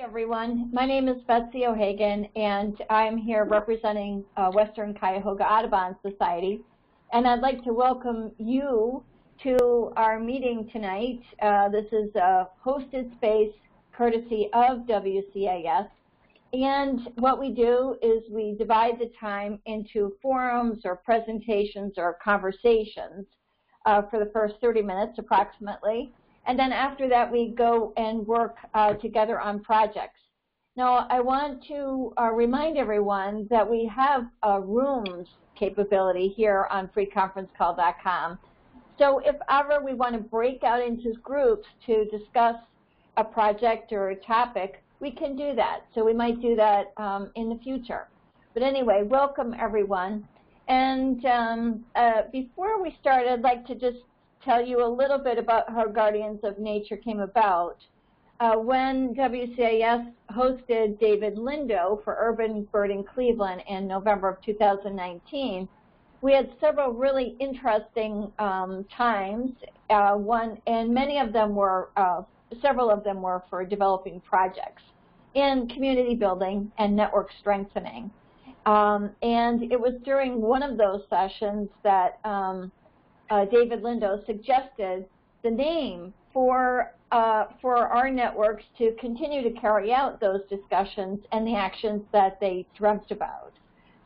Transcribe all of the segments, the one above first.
everyone. My name is Betsy O'Hagan, and I'm here representing uh, Western Cuyahoga Audubon Society. And I'd like to welcome you to our meeting tonight. Uh, this is a hosted space courtesy of WCAS. And what we do is we divide the time into forums or presentations or conversations uh, for the first 30 minutes approximately. And then after that, we go and work uh, together on projects. Now, I want to uh, remind everyone that we have a rooms capability here on freeconferencecall.com. So if ever we want to break out into groups to discuss a project or a topic, we can do that. So we might do that um, in the future. But anyway, welcome everyone. And um, uh, before we start, I'd like to just tell you a little bit about how Guardians of Nature came about. Uh, when WCAS hosted David Lindo for Urban Birding in Cleveland in November of 2019, we had several really interesting um, times. Uh, one, and many of them were, uh, several of them were for developing projects in community building and network strengthening. Um, and it was during one of those sessions that um, uh, David Lindo suggested the name for uh, for our networks to continue to carry out those discussions and the actions that they dreamt about.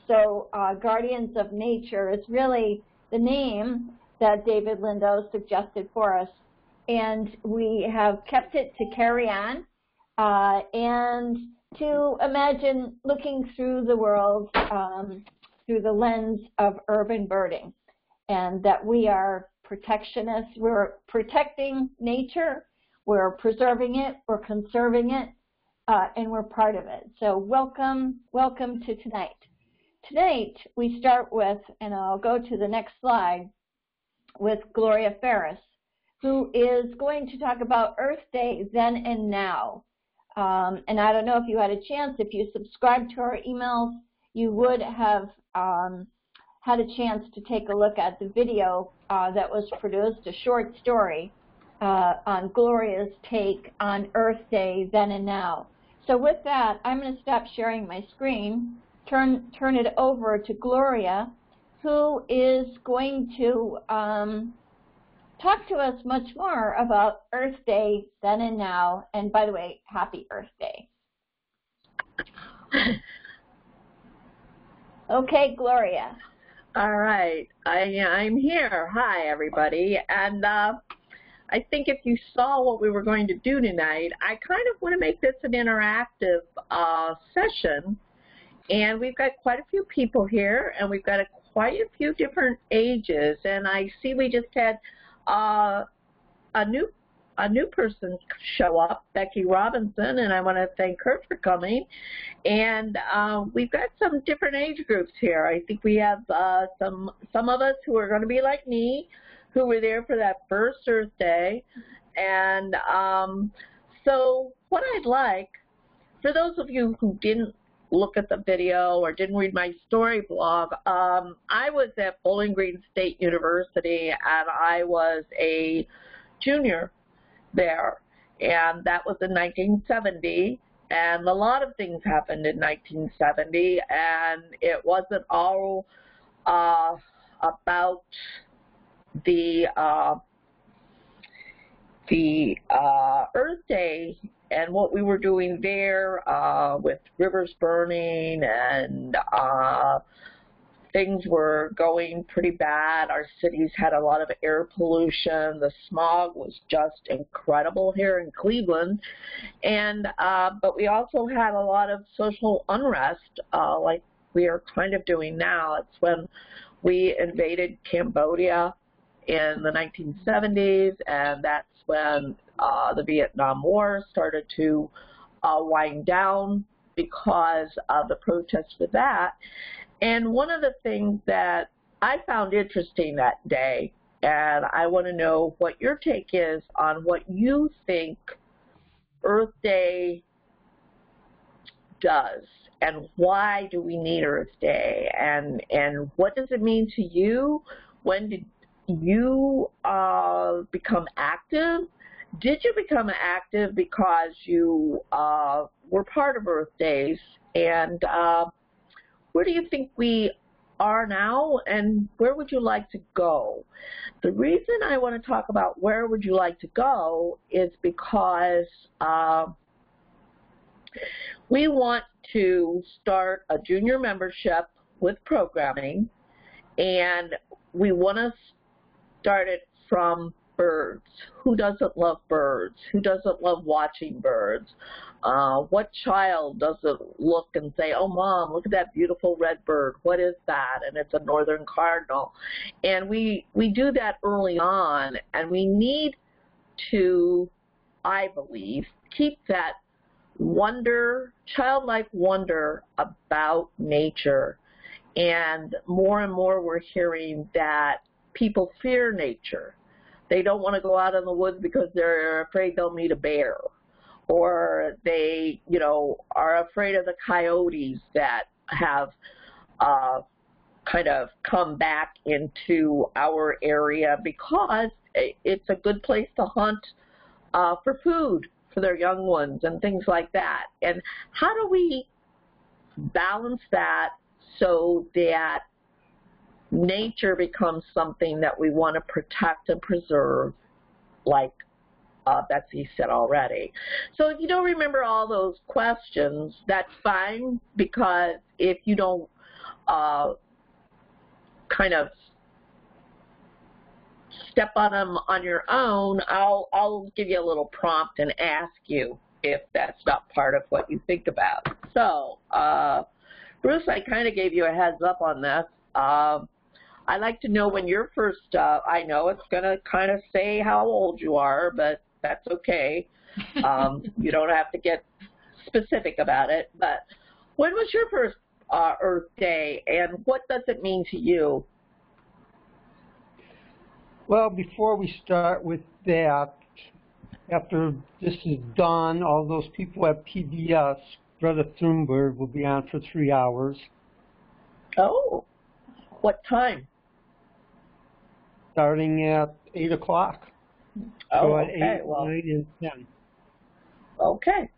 So uh, Guardians of Nature is really the name that David Lindo suggested for us. And we have kept it to carry on uh, and to imagine looking through the world um, through the lens of urban birding and that we are protectionists. We're protecting nature, we're preserving it, we're conserving it, uh, and we're part of it. So welcome, welcome to tonight. Tonight we start with, and I'll go to the next slide, with Gloria Ferris, who is going to talk about Earth Day then and now. Um, and I don't know if you had a chance, if you subscribed to our emails, you would have um, had a chance to take a look at the video uh, that was produced, a short story uh, on Gloria's take on Earth Day then and now. So with that, I'm going to stop sharing my screen, turn, turn it over to Gloria, who is going to um, talk to us much more about Earth Day then and now. And by the way, happy Earth Day. Okay, Gloria. All right, I, I'm here. Hi, everybody. And uh, I think if you saw what we were going to do tonight, I kind of want to make this an interactive uh, session. And we've got quite a few people here, and we've got a, quite a few different ages. And I see we just had uh, a new a new person show up, Becky Robinson, and I want to thank her for coming. And uh, we've got some different age groups here. I think we have uh, some some of us who are going to be like me, who were there for that first Earth Day. And um, so what I'd like, for those of you who didn't look at the video or didn't read my story blog, um, I was at Bowling Green State University and I was a junior there. And that was in 1970. And a lot of things happened in 1970. And it wasn't all uh, about the uh, the uh, Earth Day and what we were doing there uh, with rivers burning and uh, things were going pretty bad. Our cities had a lot of air pollution. The smog was just incredible here in Cleveland. And uh, but we also had a lot of social unrest, uh, like we are kind of doing now. It's when we invaded Cambodia in the 1970s, and that's when uh, the Vietnam War started to uh, wind down because of the protests for that. And one of the things that I found interesting that day, and I want to know what your take is on what you think Earth Day does and why do we need Earth Day and and what does it mean to you? When did you uh, become active? Did you become active because you uh, we're part of Earth Days, and uh, where do you think we are now, and where would you like to go? The reason I want to talk about where would you like to go is because uh, we want to start a junior membership with programming, and we want to start it from birds. Who doesn't love birds? Who doesn't love watching birds? Uh, what child doesn't look and say, oh, mom, look at that beautiful red bird. What is that? And it's a northern cardinal. And we, we do that early on, and we need to, I believe, keep that wonder, childlike wonder about nature. And more and more we're hearing that people fear nature. They don't want to go out in the woods because they're afraid they'll meet a bear or they, you know, are afraid of the coyotes that have uh, kind of come back into our area because it's a good place to hunt uh, for food for their young ones and things like that. And how do we balance that so that nature becomes something that we want to protect and preserve like uh, Betsy said already. So if you don't remember all those questions, that's fine because if you don't uh, kind of step on them on your own, I'll, I'll give you a little prompt and ask you if that's not part of what you think about. So, uh, Bruce, I kind of gave you a heads up on this. Uh, I'd like to know when you're first, uh, I know it's going to kind of say how old you are, but that's okay. Um, you don't have to get specific about it. But when was your first uh, Earth Day, and what does it mean to you? Well, before we start with that, after this is done, all those people at PBS, Greta Thunberg will be on for three hours. Oh, what time? Starting at 8 o'clock. Oh, so at okay. 8, well, 9, and 10. okay.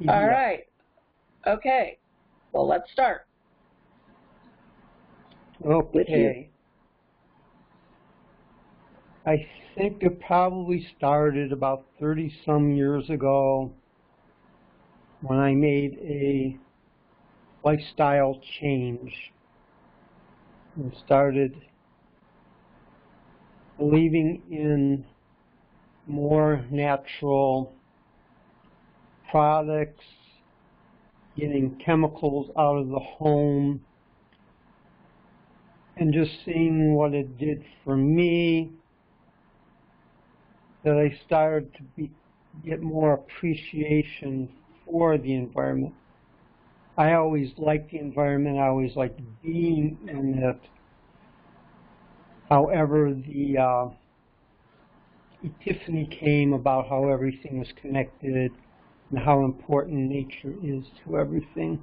PBS. All right. Okay. Well, let's start. Okay. I think it probably started about 30 some years ago when I made a lifestyle change and started believing in more natural products, getting chemicals out of the home, and just seeing what it did for me, that I started to be, get more appreciation for the environment. I always liked the environment, I always liked being in it. However, the uh, epiphany came about how everything was connected and how important nature is to everything.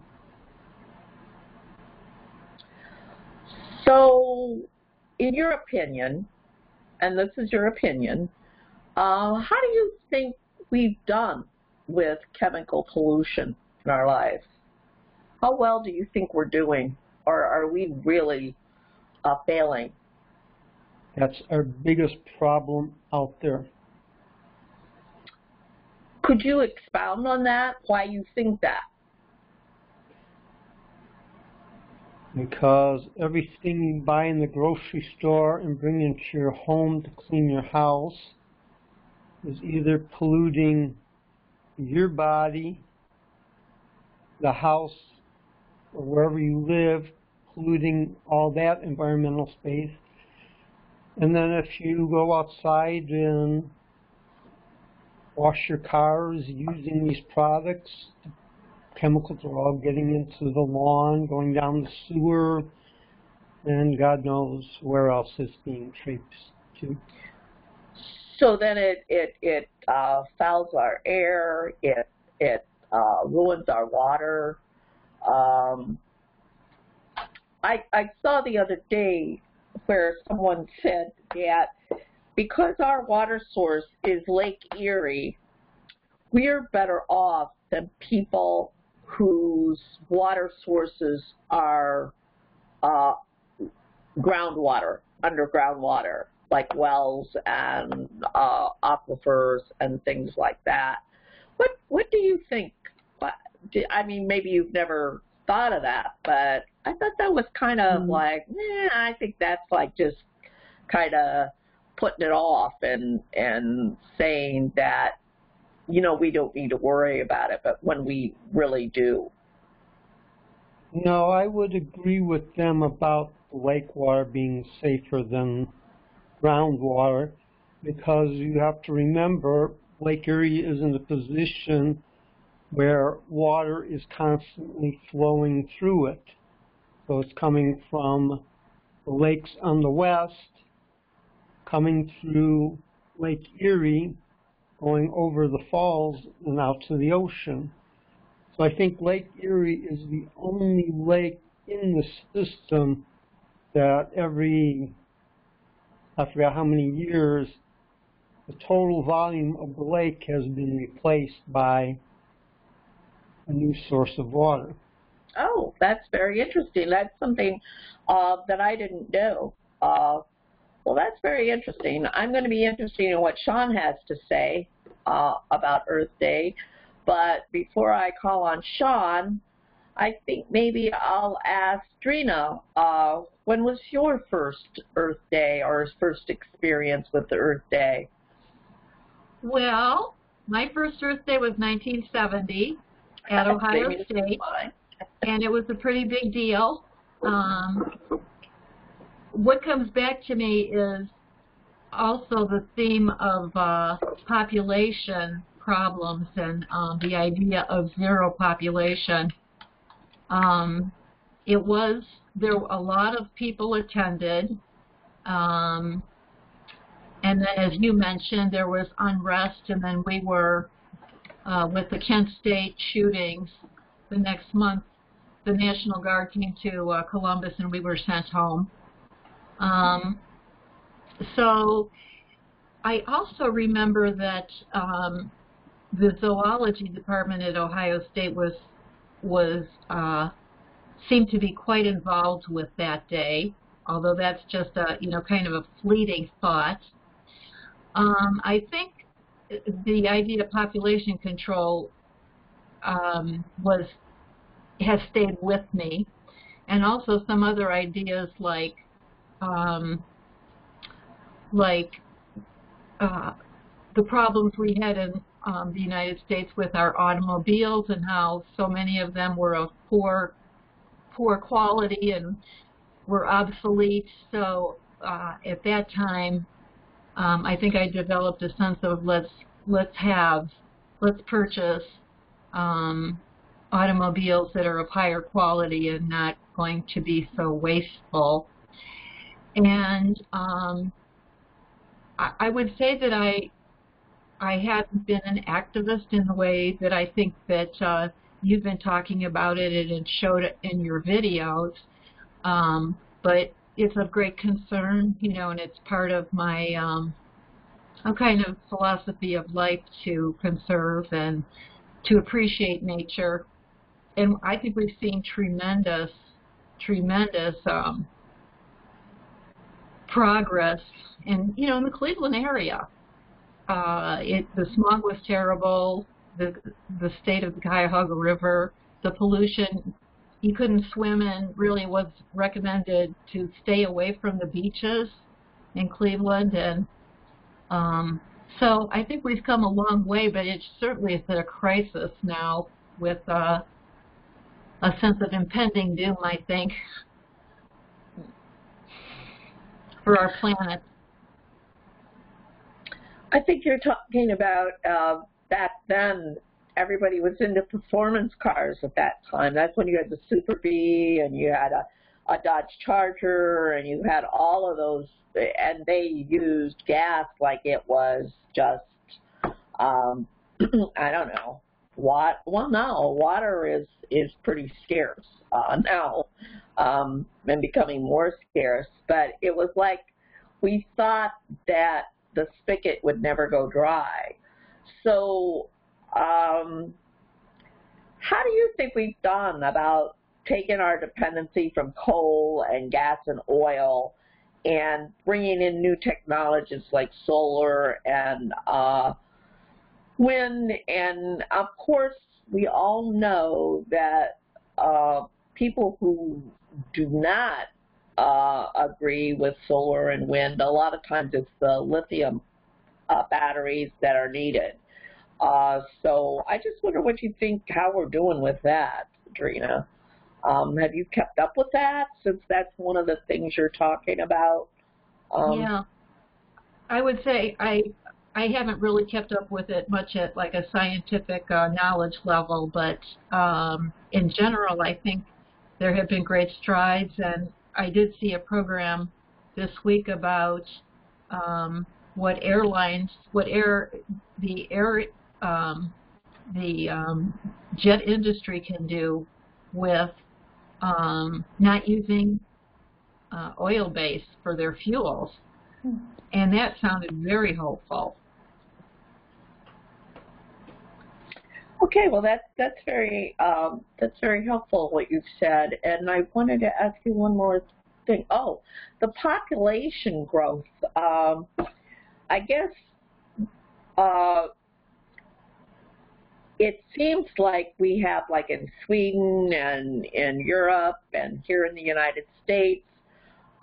So, in your opinion, and this is your opinion, uh, how do you think we've done with chemical pollution in our lives? How well do you think we're doing, or are we really uh, failing? That's our biggest problem out there. Could you expound on that? Why you think that? Because everything you buy in the grocery store and bring into your home to clean your house is either polluting your body, the house, or wherever you live, polluting all that environmental space. And then if you go outside and wash your cars using these products, the chemicals are all getting into the lawn, going down the sewer, and God knows where else it's being traipsed to. So then it it it uh, fouls our air. It it uh, ruins our water. Um, I I saw the other day where someone said that because our water source is Lake Erie, we're better off than people whose water sources are uh, groundwater, underground water, like wells and uh, aquifers and things like that. What what do you think? I mean, maybe you've never thought of that, but I thought that was kind of mm-hmm. like, eh, I think that's like just kind of putting it off and and saying that you know we don't need to worry about it, but when we really do. No, I would agree with them about lake water being safer than groundwater because you have to remember Lake Erie is in a position where water is constantly flowing through it. So it's coming from the lakes on the west, coming through Lake Erie, going over the falls and out to the ocean. So I think Lake Erie is the only lake in the system that every, I forgot how many years, the total volume of the lake has been replaced by a new source of water. Oh, that's very interesting. That's something uh, that I didn't know. Uh, well, that's very interesting. I'm going to be interested in what Sean has to say uh, about Earth Day. But before I call on Sean, I think maybe I'll ask Drina, uh, when was your first Earth Day or first experience with the Earth Day? Well, my first Earth Day was 1970 at Ohio State, and it was a pretty big deal. Um, what comes back to me is also the theme of uh, population problems and um, the idea of zero population. Um, it was there a lot of people attended, um, and then as you mentioned, there was unrest, and then we were uh, with the Kent State shootings the next month. The National Guard came to uh, Columbus, and we were sent home. Um, so I also remember that um, the zoology department at Ohio State was was uh, seemed to be quite involved with that day, although that's just a you know kind of a fleeting thought. Um, I think the idea of population control um, was has stayed with me, and also some other ideas like um, like uh, the problems we had in um, the United States with our automobiles and how so many of them were of poor poor quality and were obsolete. So uh, at that time, um, I think I developed a sense of let's let's have let's purchase um, automobiles that are of higher quality and not going to be so wasteful. And um, I, I would say that I I haven't been an activist in the way that I think that uh, you've been talking about it and it showed it in your videos. Um, but it's of great concern, you know, and it's part of my um, a kind of philosophy of life to conserve and to appreciate nature. And I think we've seen tremendous, tremendous um, progress in, you know, in the Cleveland area. Uh, it, the smog was terrible. The the state of the Cuyahoga River, the pollution, you couldn't swim in. Really, was recommended to stay away from the beaches in Cleveland, and um, so I think we've come a long way, but it certainly is at a crisis now with uh, a sense of impending doom. I think for our planet. I think you're talking about uh, back then. Everybody was into performance cars at that time. That's when you had the Super Bee and you had a, a Dodge Charger and you had all of those, and they used gas like it was just, um, I don't know, what? Well, no, water is is pretty scarce uh, now, um, and becoming more scarce. But it was like we thought that the spigot would never go dry. So Um, how do you think we've done about taking our dependency from coal and gas and oil and bringing in new technologies like solar and uh, wind? And of course, we all know that uh, people who do not uh, agree with solar and wind, a lot of times it's the lithium uh, batteries that are needed. Uh, so I just wonder what you think, how we're doing with that, Drina. Um, have you kept up with that since that's one of the things you're talking about? Um, yeah, I would say I I haven't really kept up with it much at like a scientific uh, knowledge level, but um, in general, I think there have been great strides, and I did see a program this week about um, what airlines, what air, the air, um, the um, jet industry can do with um, not using uh, oil base for their fuels, and that sounded very hopeful. Okay, well that's that's very um, that's very helpful what you've said, and I wanted to ask you one more thing. Oh, the population growth. Um, I guess uh, it seems like we have, like in Sweden and in Europe and here in the United States,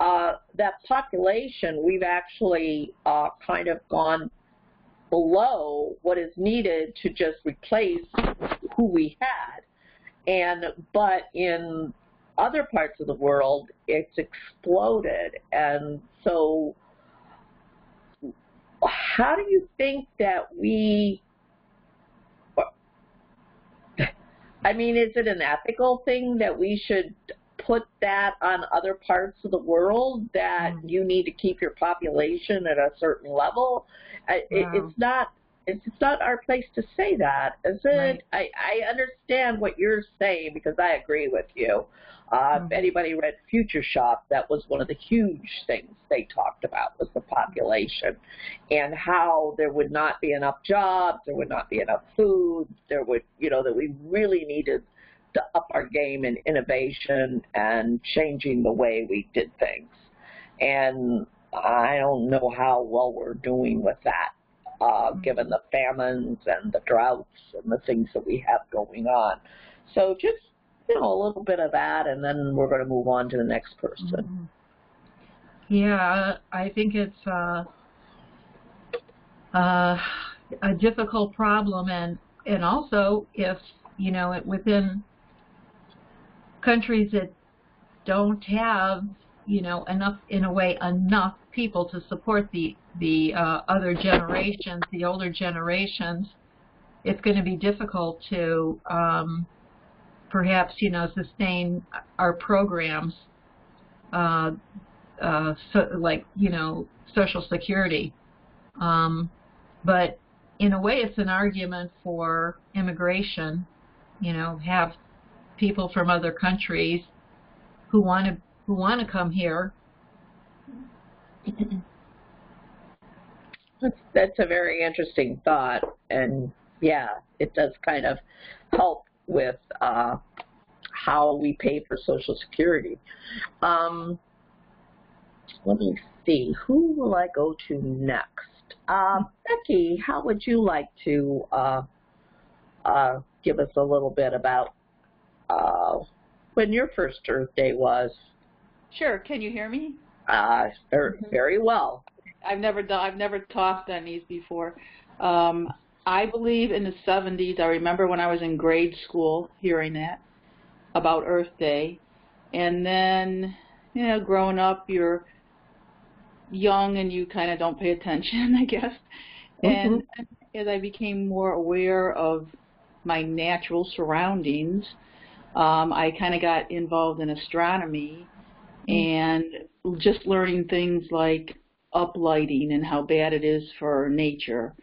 uh, that population we've actually uh, kind of gone below what is needed to just replace who we had. And but in other parts of the world, it's exploded. And so, how do you think that we? I mean, is it an ethical thing that we should put that on other parts of the world that mm. you need to keep your population at a certain level? It, it's not it's not our place to say that, is it? Right. I, I understand what you're saying because I agree with you. Uh, mm-hmm. If anybody read Future Shock, that was one of the huge things they talked about was the population and how there would not be enough jobs, there would not be enough food, there would, you know, that we really needed to up our game in innovation and changing the way we did things. And I don't know how well we're doing with that, uh, given the famines and the droughts and the things that we have going on. So just, you know, a little bit of that, and then we're going to move on to the next person. Mm-hmm. Yeah, I think it's uh, uh, a difficult problem, and and also if you know within countries that don't have you know enough in a way enough people to support the the uh, other generations, the older generations, it's going to be difficult to um, perhaps you know sustain our programs, uh, uh, so, like you know Social Security. Um, but in a way, it's an argument for immigration. You know, have people from other countries who want to who want to come here that's, that's a very interesting thought, and yeah, it does kind of help with uh, how we pay for Social Security. Um, let me see, who will I go to next? Uh, Becky, how would you like to uh, uh, give us a little bit about uh, when your first Earth Day was? Sure. Can you hear me? Uh, very, very well. I've never done. I've never talked on these before. Um, I believe in the 70s. I remember when I was in grade school hearing that about Earth Day, and then you know, growing up, you're young and you kind of don't pay attention, I guess. And as I became more aware of my natural surroundings, um, I kind of got involved in astronomy Mm-hmm. and just learning things like uplighting and how bad it is for nature.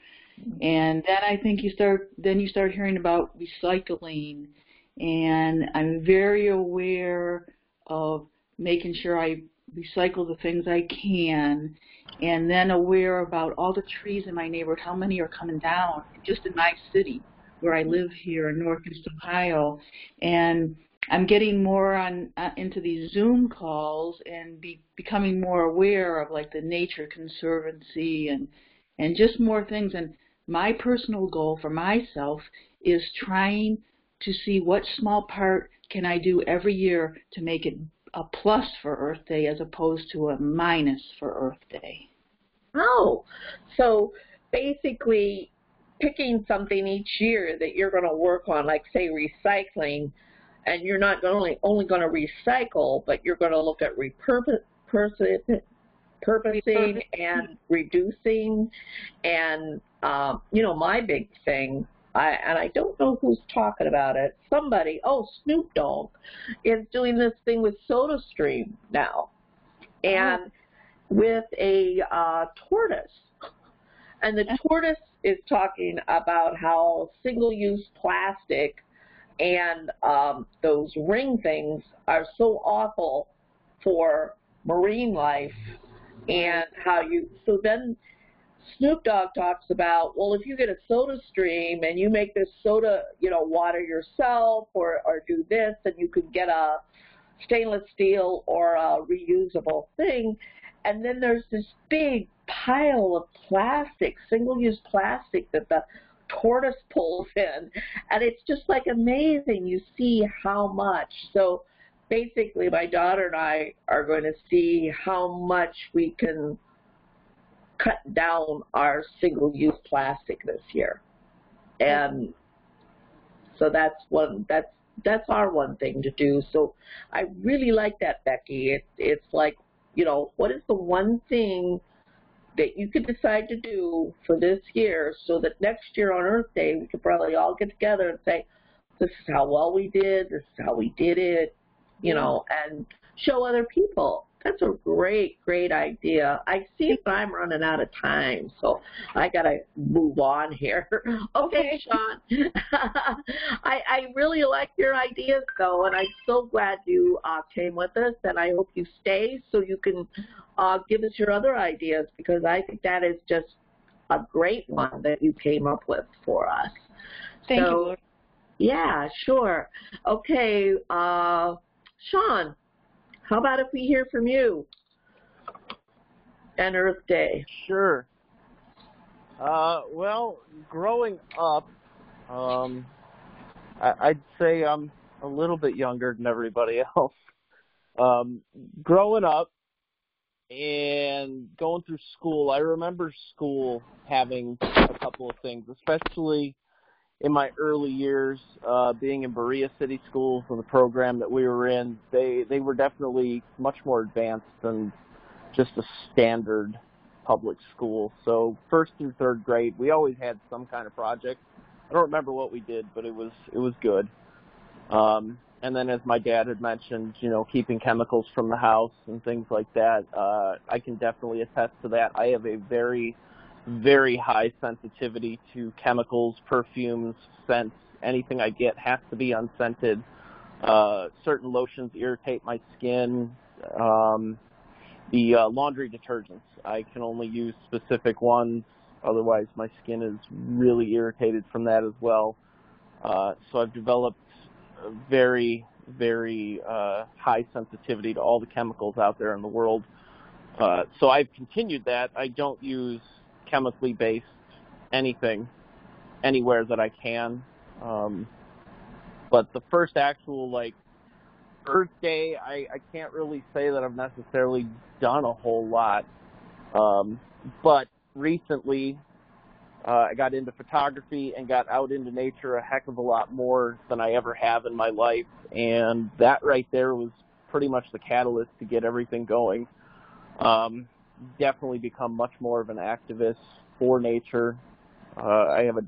Mm-hmm. And then I think you start then you start hearing about recycling. And I'm very aware of making sure I recycle the things I can. And then aware about all the trees in my neighborhood, how many are coming down just in my city where I mm-hmm. live here in Northeast Ohio, and I'm getting more on uh, into these Zoom calls and be, becoming more aware of like the Nature Conservancy and and just more things. And my personal goal for myself is trying to see what small part can I do every year to make it a plus for Earth Day as opposed to a minus for Earth Day. Oh, so basically picking something each year that you're going to work on, like say recycling, and you're not only only going to recycle, but you're going to look at repurposing and reducing, and um, you know my big thing. I, and I don't know who's talking about it. Somebody, oh, Snoop Dogg, is doing this thing with SodaStream now, and oh. with a uh, tortoise. And the tortoise is talking about how single-use plastic and um, those ring things are so awful for marine life and how you so then Snoop Dogg talks about well if you get a soda stream and you make this soda you know water yourself or or do this and you could get a stainless steel or a reusable thing. And then there's this big pile of plastic single use plastic that the tortoise pulls in. And it's just like amazing. You see how much. So basically, my daughter and I are going to see how much we can cut down our single-use plastic this year. And so that's one that's that's our one thing to do. So I really like that, Becky. It, it's like, you know, what is the one thing that you could decide to do for this year so that next year on Earth Day we could probably all get together and say, this is how well we did, this is how we did it, you know, and show other people. That's a great, great idea. I see that I'm running out of time, so I got to move on here. okay, Sean. I, I really like your ideas, though, and I'm so glad you uh, came with us, and I hope you stay so you can uh, give us your other ideas because I think that is just a great one that you came up with for us. Thank so, you. Yeah, sure. Okay, uh, Sean, how about if we hear from you and Earth Day? Sure. Uh, well, growing up, um, I, I'd say I'm a little bit younger than everybody else. Um, growing up, and going through school, I remember school having a couple of things, especially in my early years, uh, being in Berea City Schools and the program that we were in, they they were definitely much more advanced than just a standard public school. So first through third grade, we always had some kind of project. I don't remember what we did, but it was it was good. Um, and then as my dad had mentioned, you know, keeping chemicals from the house and things like that, uh, I can definitely attest to that. I have a very, very high sensitivity to chemicals, perfumes, scents. Anything I get has to be unscented. Uh, certain lotions irritate my skin. Um, the uh, laundry detergents, I can only use specific ones. Otherwise, my skin is really irritated from that as well. Uh, so I've developed very, very uh, high sensitivity to all the chemicals out there in the world. Uh, so I've continued that. I don't use chemically based anything anywhere that I can. Um, but the first actual like Earth Day, I, I can't really say that I've necessarily done a whole lot. Um, but recently, uh, I got into photography and got out into nature a heck of a lot more than I ever have in my life. And that right there was pretty much the catalyst to get everything going. Um, definitely become much more of an activist for nature. Uh, I have a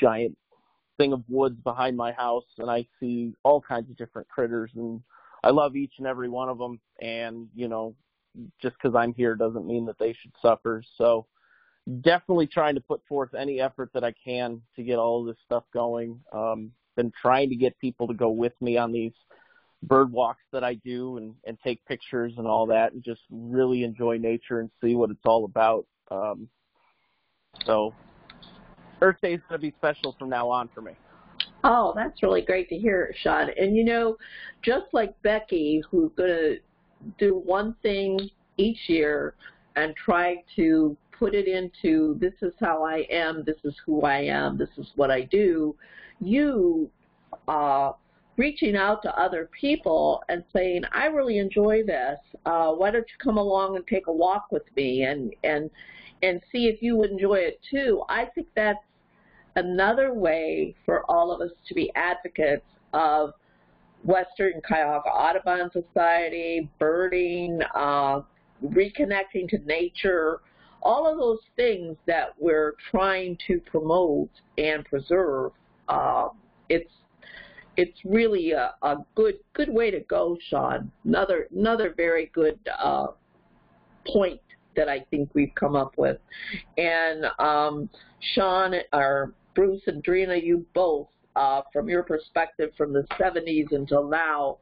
giant thing of woods behind my house and I see all kinds of different critters and I love each and every one of them. And, you know, just because I'm here doesn't mean that they should suffer. So, definitely trying to put forth any effort that I can to get all of this stuff going. Um, been trying to get people to go with me on these bird walks that I do and, and take pictures and all that and just really enjoy nature and see what it's all about. Um, so Earth Day is going to be special from now on for me. Oh, that's really great to hear, Sean. And you know, just like Becky, who's going to do one thing each year and try to put it into this is how I am, this is who I am, this is what I do, you uh, reaching out to other people and saying, I really enjoy this. Uh, why don't you come along and take a walk with me and and and see if you would enjoy it too. I think that's another way for all of us to be advocates of Western Cuyahoga Audubon Society, birding, uh, reconnecting to nature, all of those things that we're trying to promote and preserve. Uh, it's it's really a, a good good way to go, Sean. Another another very good uh, point that I think we've come up with. And um, Sean or Bruce and Drina, you both, uh, from your perspective from the 70s until now,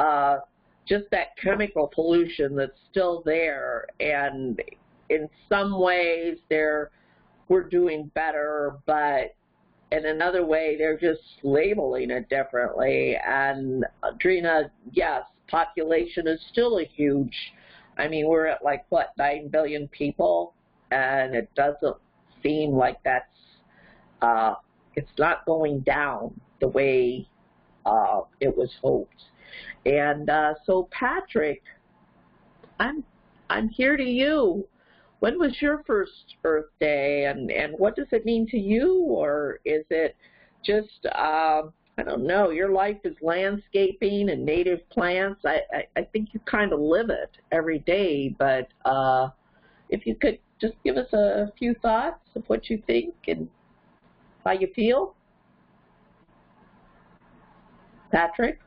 uh, just that chemical pollution that's still there. And in some ways, they're we're doing better, but in another way, they're just labeling it differently. And Drina, yes, population is still a huge. I mean, we're at like what nine billion people, and it doesn't seem like that's. Uh, it's not going down the way uh, it was hoped. And uh, so, Patrick, I'm I'm here to you when was your first Earth Day, and and what does it mean to you, or is it just uh, I don't know? Your life is landscaping and native plants. I I, I think you kind of live it every day, but uh, if you could just give us a few thoughts of what you think and how you feel, Patrick.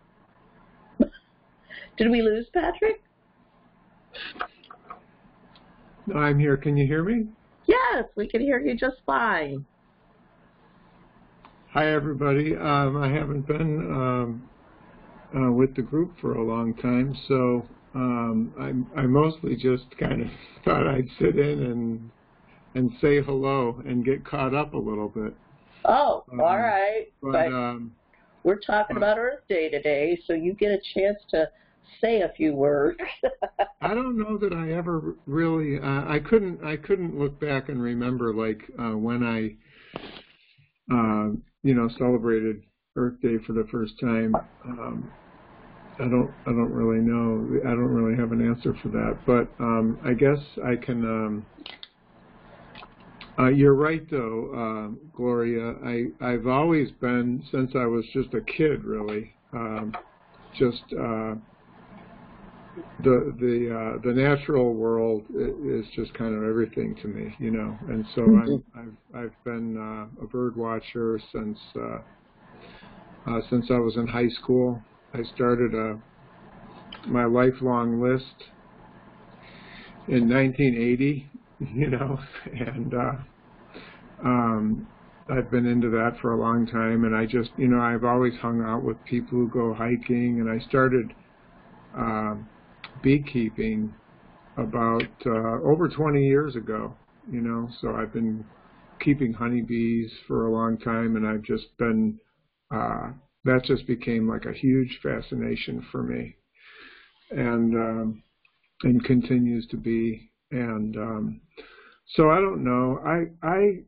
Did we lose Patrick? I'm here. Can you hear me? Yes, we can hear you just fine. Hi, everybody. Um, I haven't been um, uh, with the group for a long time, so um, I, I mostly just kind of thought I'd sit in and and say hello and get caught up a little bit. Oh, all right. But, But um, we're talking but- about Earth Day today, so you get a chance to say a few words. I don't know that I ever really. Uh, I couldn't. I couldn't look back and remember like uh, when I, uh, you know, celebrated Earth Day for the first time. Um, I don't. I don't really know. I don't really have an answer for that. But um, I guess I can. Um, uh, you're right, though, uh, Gloria. I I've always been since I was just a kid, really. Um, just uh, the the uh, the natural world is just kind of everything to me, you know. And so I'm, I've I've been uh, a bird watcher since uh, uh, since I was in high school. I started a my lifelong list in 1980, you know, and uh, um, I've been into that for a long time. And I just, you know, I've always hung out with people who go hiking, and I started. Um, beekeeping about uh, over 20 years ago, you know, so I've been keeping honeybees for a long time and I've just been, uh, that just became like a huge fascination for me and, um, and continues to be. And, um, so I don't know. I, I,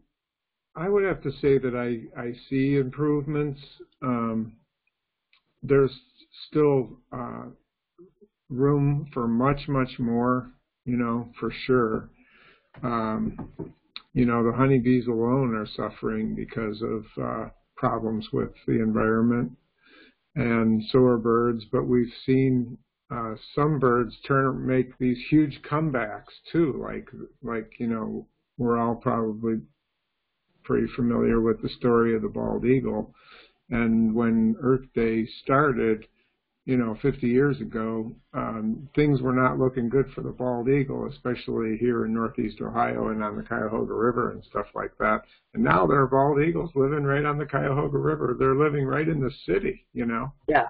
I would have to say that I, I see improvements. Um, there's still, uh, room for much, much more, you know, for sure. Um, you know, the honeybees alone are suffering because of uh, problems with the environment, and so are birds. But we've seen uh, some birds turn make these huge comebacks too. Like, like you know, we're all probably pretty familiar with the story of the bald eagle. And when Earth Day started, you know, 50 years ago, um, things were not looking good for the bald eagle, especially here in northeast Ohio and on the Cuyahoga River and stuff like that. And now there are bald eagles living right on the Cuyahoga River. They're living right in the city, you know. yeah.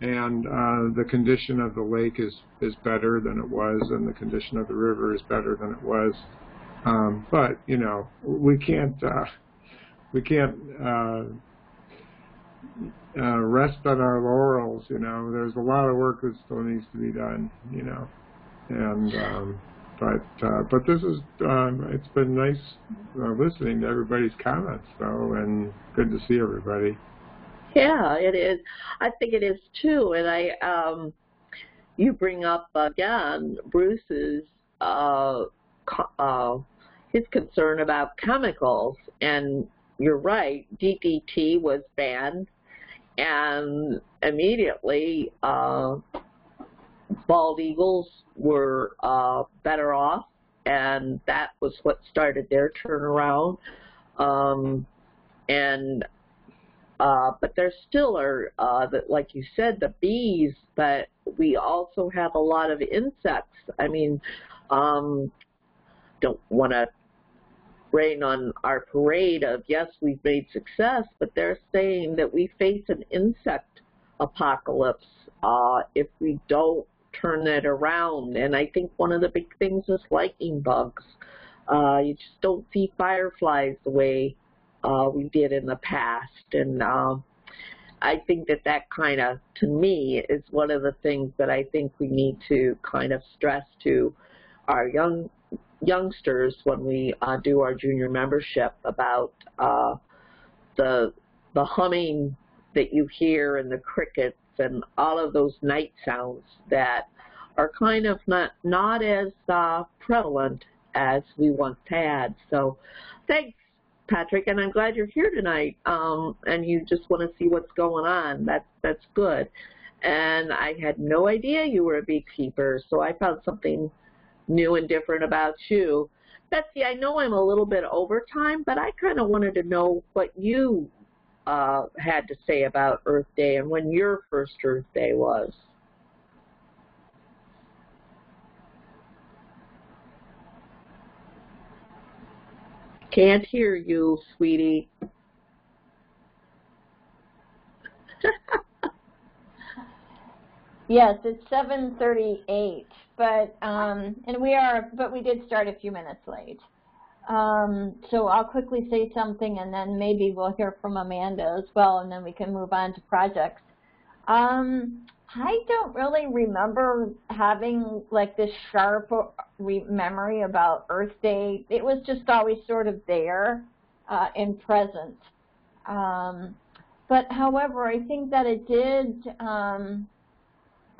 And uh, the condition of the lake is is better than it was, and the condition of the river is better than it was. Um, but you know, we can't uh, we can't uh, uh, rest on our laurels. You know, there's a lot of work that still needs to be done. You know, and um, but uh, but this is um, it's been nice uh, listening to everybody's comments though, and good to see everybody. Yeah, it is. I think it is too, and I um, you bring up again Bruce's uh, uh, his concern about chemicals, and you're right. DDT was banned, and immediately uh, bald eagles were uh, better off, and that was what started their turnaround. Um, and uh, but there still are, uh, the, like you said, the bees, but we also have a lot of insects. I mean, um, don't want to rain on our parade of, yes, we've made success, but they're saying that we face an insect apocalypse uh, if we don't turn that around. And I think one of the big things is lightning bugs. Uh, you just don't see fireflies the way uh, we did in the past. And uh, I think that that kind of, to me, is one of the things that I think we need to kind of stress to our young youngsters when we uh, do our junior membership about uh, the the humming that you hear and the crickets and all of those night sounds that are kind of not not as uh, prevalent as we once had. So, thanks Patrick, and I'm glad you're here tonight. Um, and you just want to see what's going on. That's that's good. And I had no idea you were a beekeeper, so I found something new and different about you. Betsy, I know I'm a little bit over time, but I kind of wanted to know what you uh, had to say about Earth Day and when your first Earth Day was. Can't hear you, sweetie. yes, it's 7:38, but um, and we are, but we did start a few minutes late. Um, so I'll quickly say something, and then maybe we'll hear from Amanda as well, and then we can move on to projects. Um, I don't really remember having like this sharp memory about Earth Day. It was just always sort of there uh, and present. Um, but however, I think that it did um,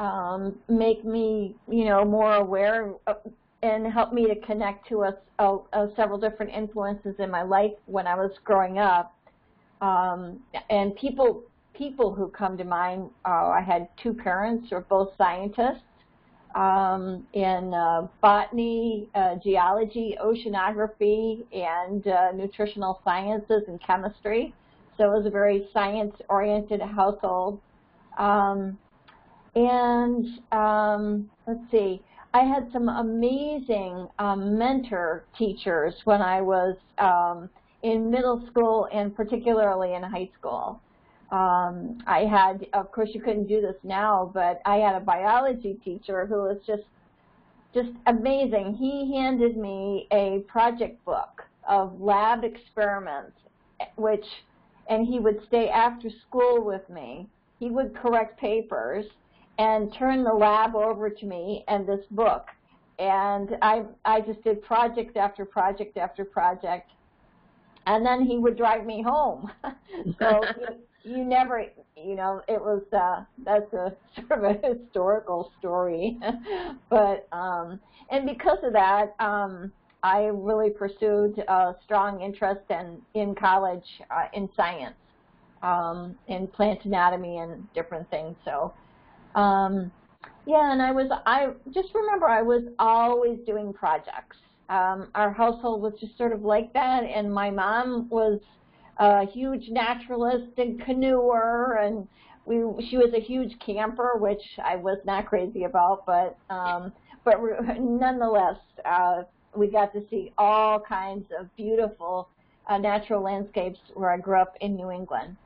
um, make me, you know, more aware of, and help me to connect to a, a, a, several different influences in my life when I was growing up. Um, and people people who come to mind. Uh, I had two parents who are both scientists um, in uh, botany, uh, geology, oceanography, and uh, nutritional sciences and chemistry. So it was a very science-oriented household. Um, and um, let's see, I had some amazing um, mentor teachers when I was um, in middle school and particularly in high school. Um, I had, of course, you couldn't do this now, but I had a biology teacher who was just, just amazing. He handed me a project book of lab experiments, which, and he would stay after school with me. He would correct papers and turn the lab over to me and this book. And I, I just did project after project after project. And then he would drive me home. so you never, you know, it was, uh, that's a sort of a historical story. but, um, and because of that, um, I really pursued a strong interest in, in college uh, in science, um, in plant anatomy and different things. So, um, yeah, and I was, I just remember I was always doing projects. Um, our household was just sort of like that, and my mom was a huge naturalist and canoeer, and we she was a huge camper, which I was not crazy about, but um, but nonetheless, uh, we got to see all kinds of beautiful uh, natural landscapes where I grew up in New England.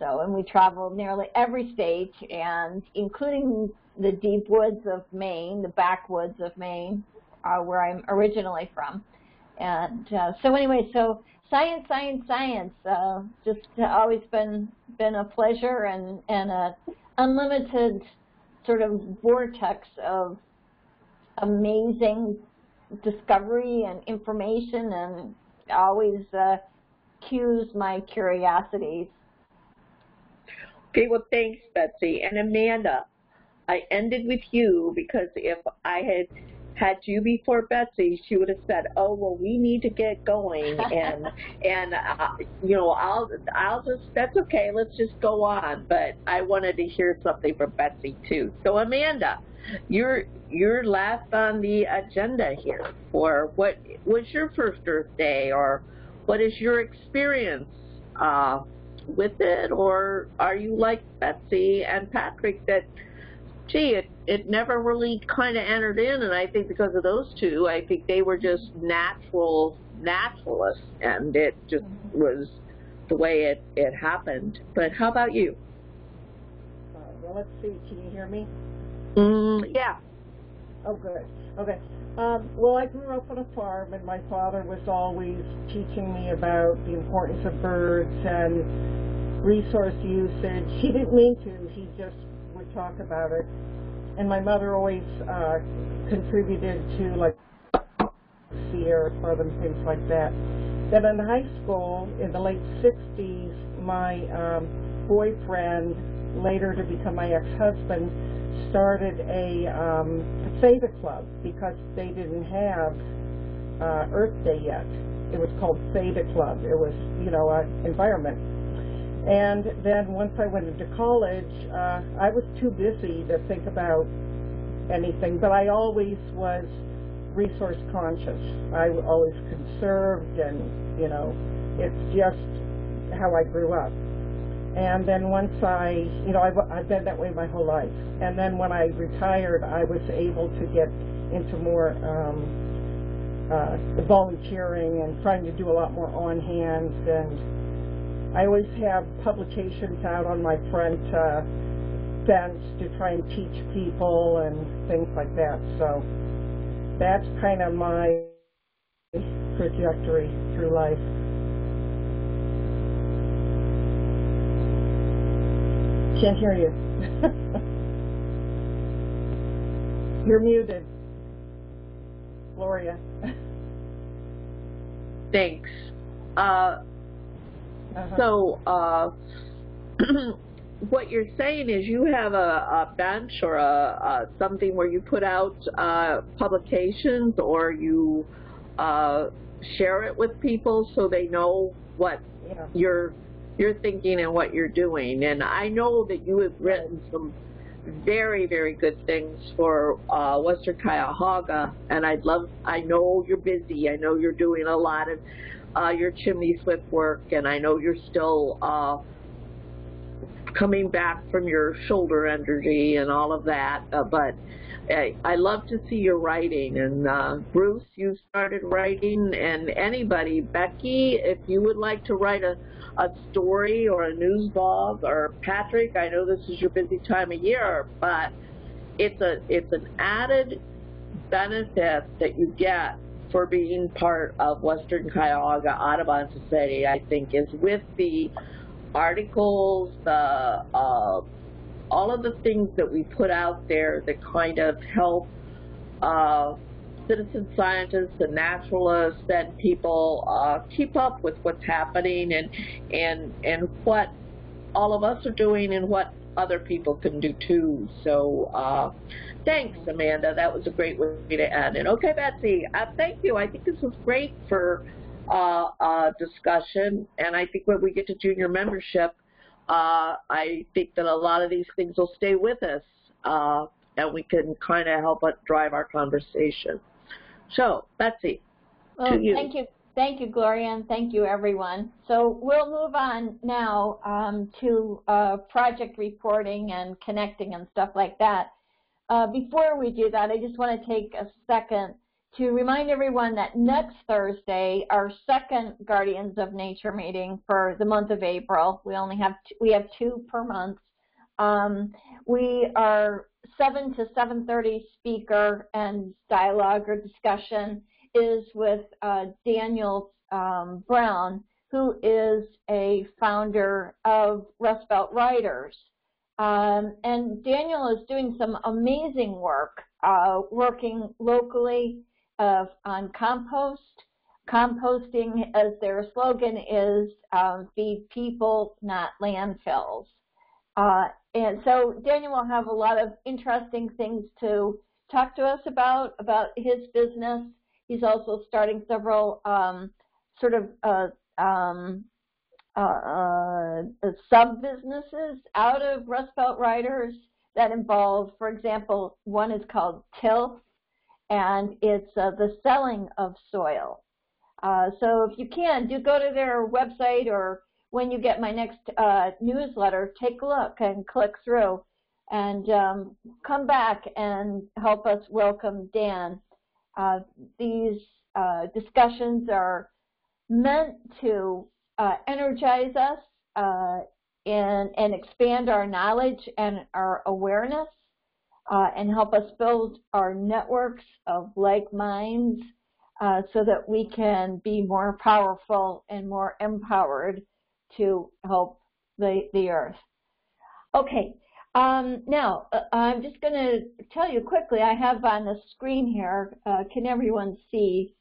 So, and we traveled nearly every state, and including the deep woods of Maine, the backwoods of Maine, uh, where I'm originally from. And uh, so anyway, so science, science, science. Uh, just always been been a pleasure and and a unlimited sort of vortex of amazing discovery and information, and always uh, cues my curiosities. Okay, well, thanks, Betsy. And Amanda, I ended with you because if I had had you before Betsy, she would have said, "Oh, well, we need to get going," and and uh, you know, I'll I'll just that's okay. Let's just go on. But I wanted to hear something from Betsy too. So Amanda, you're you're last on the agenda here for what was your first Earth Day, or what is your experience uh, with it, or are you like Betsy and Patrick that gee, it, it never really kind of entered in, and I think because of those two, I think they were just natural naturalists, and it just was the way it, it happened. But how about you? Uh, well, let's see. Can you hear me? Mm, yeah. Oh, good. Okay. Um, well, I grew up on a farm, and my father was always teaching me about the importance of birds and resource usage. He didn't mean to. He just would talk about it. And my mother always uh, contributed to like Sierra Club and things like that. Then in high school, in the late 60s, my um, boyfriend, later to become my ex-husband, started a um, Theta Club because they didn't have uh, Earth Day yet. It was called Theta Club. It was, you know, uh, environment. And then once I went into college, uh, I was too busy to think about anything, but I always was resource conscious. I always conserved and, you know, it's just how I grew up. And then once I, you know, I've, I've been that way my whole life. And then when I retired, I was able to get into more um, uh, volunteering and trying to do a lot more on hands and I always have publications out on my front uh, fence to try and teach people and things like that. So that's kind of my trajectory through life. Can't hear you. You're muted. Gloria. Thanks. Uh, Uh-huh. So, uh, what you're saying is you have a, a bench or a, a something where you put out uh, publications or you uh, share it with people so they know what yeah. you're you're thinking and what you're doing. And I know that you have written some very very good things for uh, Western Cuyahoga, and I'd love. I know you're busy. I know you're doing a lot of uh, your chimney swift work, and I know you're still uh, coming back from your shoulder energy and all of that. Uh, but I, I love to see your writing. And uh, Bruce, you started writing, and anybody, Becky, if you would like to write a a story or a news blog, or Patrick, I know this is your busy time of year, but it's a it's an added benefit that you get for being part of Western Cuyahoga Audubon Society, I think, is with the articles, the uh, all of the things that we put out there that kind of help uh, citizen scientists and naturalists and people uh, keep up with what's happening and and and what all of us are doing and what other people can do too. So uh, thanks, Amanda. That was a great way to end it. Okay, Betsy, uh, thank you. I think this was great for uh, uh, discussion, and I think when we get to junior membership, uh, I think that a lot of these things will stay with us, uh, and we can kind of help drive our conversation. So, Betsy, Well, to you. thank you, thank you, Gloria, and thank you, everyone. So we'll move on now um, to uh, project reporting and connecting and stuff like that. Uh, before we do that, I just want to take a second to remind everyone that next Thursday, our second Guardians of Nature meeting for the month of April, we only have t- we have two per month. Um, we are 7 to 7.30 speaker and dialogue or discussion, is with uh, Daniel um, Brown, who is a founder of Rust Belt Riders. Um, and Daniel is doing some amazing work, uh, working locally uh, on compost. Composting, as their slogan is, um, feed people, not landfills. Uh, and so Daniel will have a lot of interesting things to talk to us about, about his business. He's also starting several um, sort of uh, um, uh, sub-businesses out of Rust Belt Riders that involve, for example, one is called TILF, and it's uh, the selling of soil. Uh, so if you can, do go to their website or when you get my next uh, newsletter, take a look and click through and um, come back and help us welcome Dan. Uh, these uh, discussions are meant to uh, energize us and, and expand our knowledge and our awareness uh, and help us build our networks of like minds uh, so that we can be more powerful and more empowered to help the, the earth. Okay, um, now uh, I'm just going to tell you quickly, I have on the screen here, uh, can everyone see?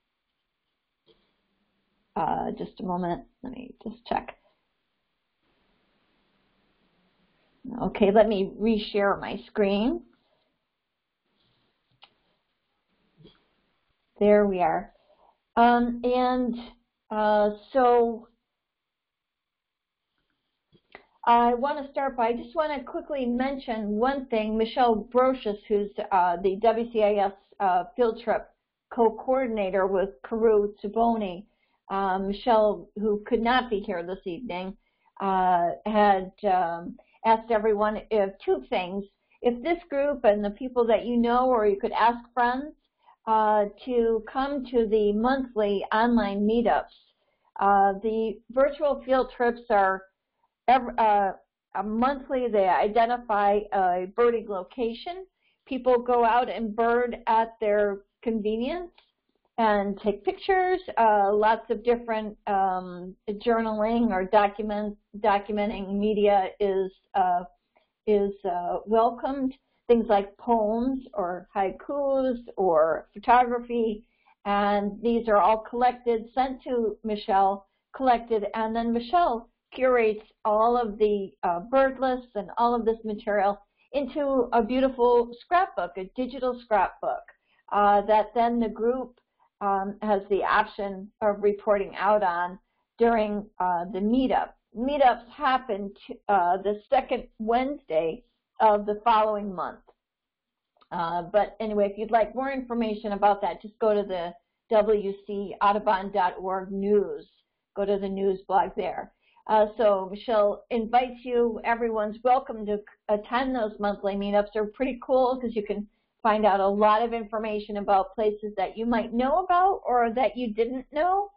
Uh, just a moment, let me just check. Okay, let me reshare my screen. There we are. Um, and uh, so I want to start by, I just want to quickly mention one thing. Michelle Brosius, who's uh, the WCAS uh, field trip co-coordinator with Karu Tsuboni, um, Michelle, who could not be here this evening, uh, had um, asked everyone if two things. If this group and the people that you know, or you could ask friends, uh, to come to the monthly online meetups. Uh, the virtual field trips are every, uh, monthly. They identify a birding location. People go out and bird at their convenience and take pictures. Uh, lots of different um, journaling or document documenting media is uh, is welcomed things like poems or haikus or photography. And these are all collected, sent to Michelle, collected, and then Michelle curates all of the uh, bird lists and all of this material into a beautiful scrapbook, a digital scrapbook, uh, that then the group um, has the option of reporting out on during uh, the meetup. Meetups happen to, uh, the second Wednesday of the following month. Uh, but anyway, if you'd like more information about that, just go to the wcaudubon.org news. Go to the news blog there. Uh, so Michelle invites you. Everyone's welcome to attend those monthly meetups. They're pretty cool because you can find out a lot of information about places that you might know about or that you didn't know.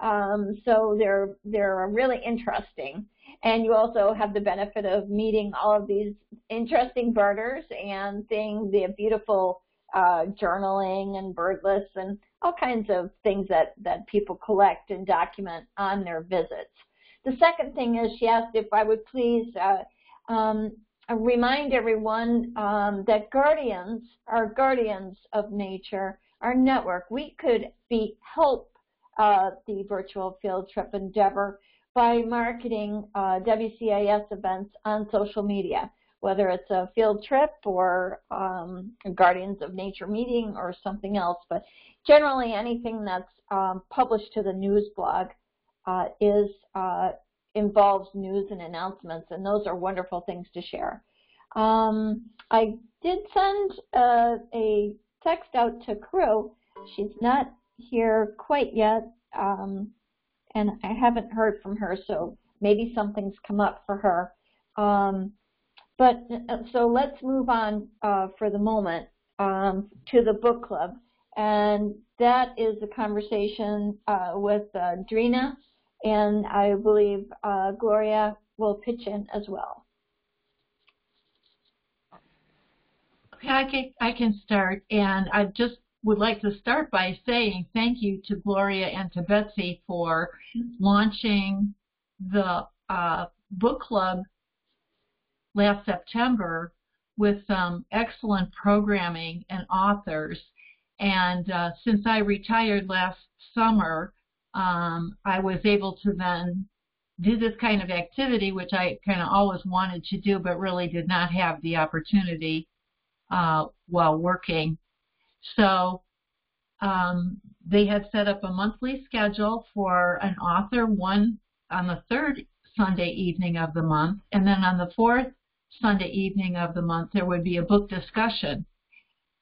Um, so they're they're really interesting. And you also have the benefit of meeting all of these interesting birders and seeing the beautiful uh, journaling and bird lists and all kinds of things that, that people collect and document on their visits. The second thing is she asked if I would please uh, um, remind everyone um, that guardians are guardians of nature, our network. We could be help uh, the virtual field trip endeavor by marketing uh, WCAS events on social media, whether it's a field trip or um, Guardians of Nature meeting or something else. But generally, anything that's um, published to the news blog uh, is uh, involves news and announcements, and those are wonderful things to share. Um, I did send uh, a text out to Crew. She's not here quite yet. Um, and I haven't heard from her, so maybe something's come up for her. Um, but uh, so let's move on uh, for the moment um, to the book club, and that is a conversation uh, with uh, Drina, and I believe uh, Gloria will pitch in as well. Okay, I can, I can start, and I just would like to start by saying thank you to Gloria and to Betsy for launching the uh, book club last September with some excellent programming and authors. And uh, since I retired last summer, um, I was able to then do this kind of activity, which I kind of always wanted to do, but really did not have the opportunity uh, while working. So um, they had set up a monthly schedule for an author, one on the third Sunday evening of the month, and then on the fourth Sunday evening of the month, there would be a book discussion.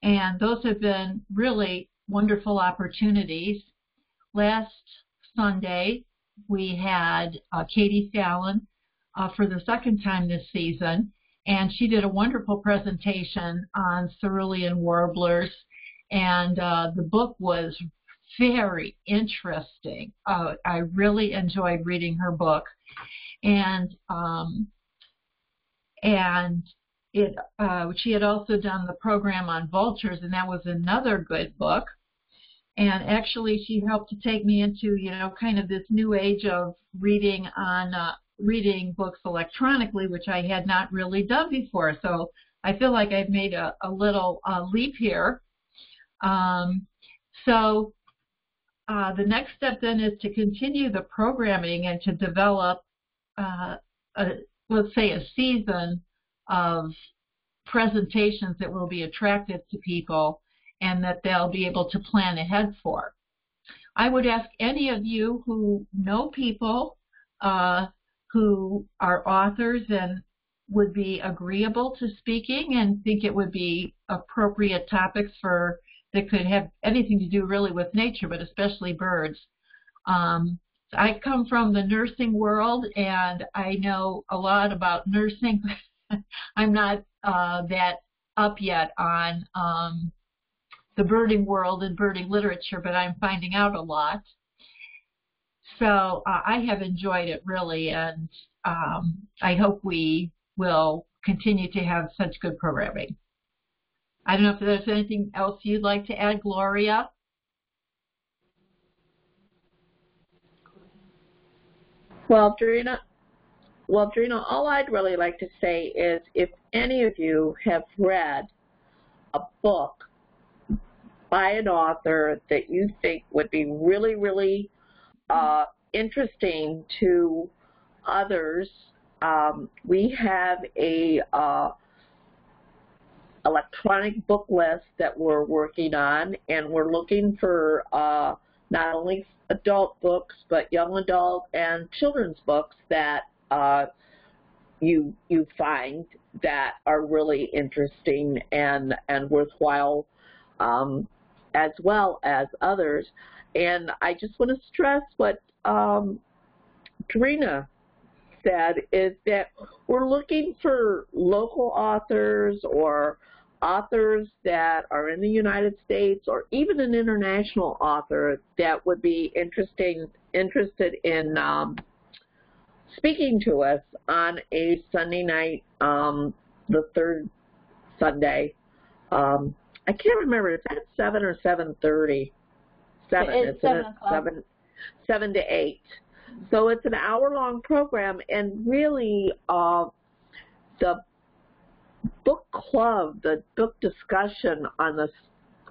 And those have been really wonderful opportunities. Last Sunday, we had uh, Katie Fallon uh, for the second time this season, and she did a wonderful presentation on cerulean warblers, and uh, the book was very interesting. Uh, I really enjoyed reading her book, and um, and it uh, she had also done the program on vultures, and that was another good book. And actually, she helped to take me into you know kind of this new age of reading on uh, reading books electronically, which I had not really done before. So I feel like I've made a, a little uh, leap here. Um, so uh, the next step then is to continue the programming and to develop, uh, a, let's say, a season of presentations that will be attractive to people and that they'll be able to plan ahead for. I would ask any of you who know people uh, who are authors and would be agreeable to speaking and think it would be appropriate topics for that could have anything to do really with nature, but especially birds. Um, I come from the nursing world and I know a lot about nursing. I'm not uh, that up yet on um, the birding world and birding literature, but I'm finding out a lot. So uh, I have enjoyed it really, and um, I hope we will continue to have such good programming. I don't know if there's anything else you'd like to add, Gloria. Well, Drina, well, Drina, all I'd really like to say is if any of you have read a book by an author that you think would be really, really uh, interesting to others, um, we have a uh, electronic book list that we're working on, and we're looking for uh, not only adult books, but young adult and children's books that uh, you you find that are really interesting and and worthwhile, um, as well as others. And I just want to stress what um, Drina said is that we're looking for local authors or authors that are in the United States or even an international author that would be interesting interested in um, speaking to us on a Sunday night, um, the third Sunday. Um, I can't remember. Is that seven or seven thirty? Seven. It's, it's seven, seven, seven to eight. So it's an hour-long program, and really, uh, the book club, the book discussion on this,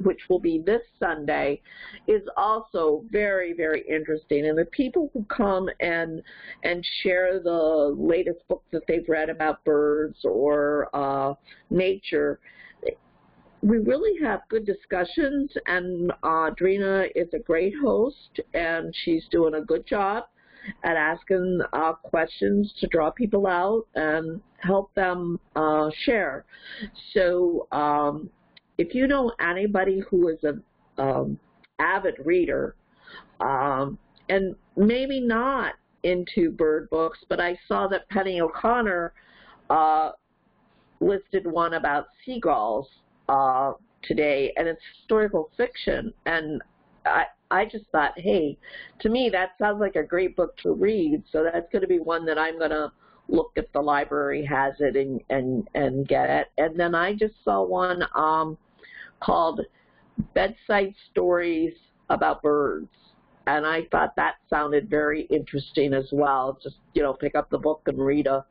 which will be this Sunday, is also very, very interesting. And the people who come and and share the latest books that they've read about birds or uh, nature, we really have good discussions. And uh, is a great host, and she's doing a good job at asking uh, questions to draw people out and help them uh, share. So um, if you know anybody who is an um, avid reader, um, and maybe not into bird books, but I saw that Penny O'Connor uh, listed one about seagulls uh, today, and it's historical fiction, and I, I just thought, hey, to me that sounds like a great book to read. So that's going to be one that I'm going to look if the library has it and and and get it. And then I just saw one um, called bedside stories about birds. And I thought that sounded very interesting as well. Just, you know, pick up the book and read a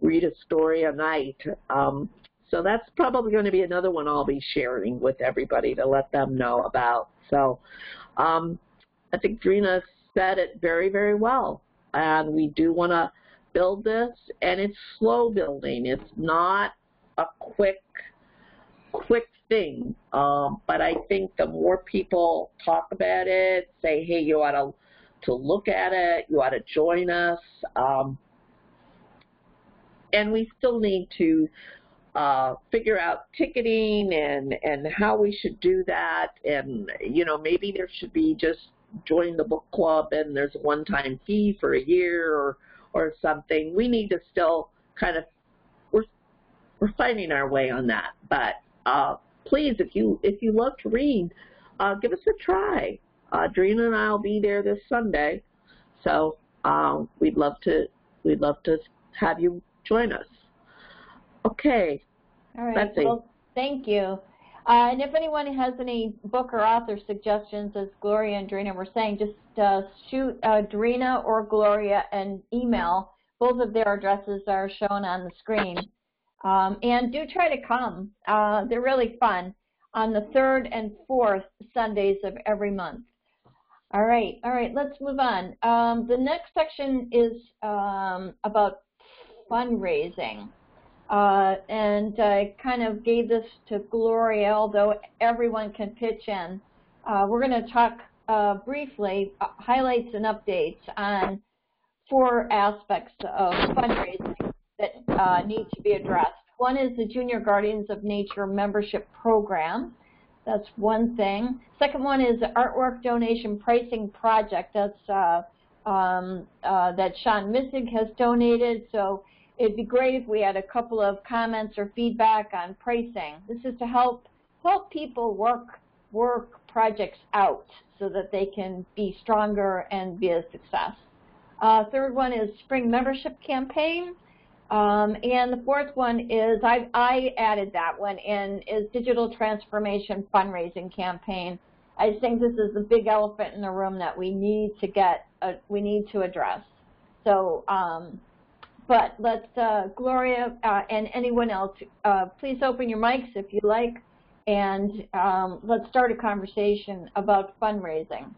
read a story a night. Um, so that's probably going to be another one I'll be sharing with everybody to let them know about. So um, I think Drina said it very, very well. And we do want to build this, and it's slow building. It's not a quick, quick thing. Um, but I think the more people talk about it, say, hey, you ought to, to look at it, you ought to join us. Um, and we still need to uh, figure out ticketing and, and how we should do that. And, you know, maybe there should be just join the book club and there's a one-time fee for a year or, or something. We need to still kind of, we're, we're finding our way on that. But uh, please, if you, if you love to read, uh, give us a try. Uh, Drina and I will be there this Sunday. So um, we'd love to, we'd love to have you join us. Okay. All right. Betsy. Well, thank you. Uh, and if anyone has any book or author suggestions, as Gloria and Drina were saying, just uh, shoot uh, Drina or Gloria an email. Both of their addresses are shown on the screen. Um, and do try to come. Uh, they're really fun on the third and fourth Sundays of every month. All right, all right, let's move on. Um, the next section is um, about fundraising. Uh, and I kind of gave this to Gloria, although everyone can pitch in. Uh, we're going to talk uh, briefly, uh, highlights and updates on four aspects of fundraising that uh, need to be addressed. One is the Junior Guardians of Nature membership program. That's one thing. Second one is the artwork donation pricing project. That's uh, um, that Shaun Missig has donated. So it'd be great if we had a couple of comments or feedback on pricing. This is to help help people work work projects out so that they can be stronger and be a success. Uh, third one is spring membership campaign. Um, and the fourth one is, I, I added that one in, is digital transformation fundraising campaign. I think this is the big elephant in the room that we need to get, uh, we need to address. So um, but let's, uh, Gloria uh, and anyone else, uh, please open your mics if you like, and um, let's start a conversation about fundraising.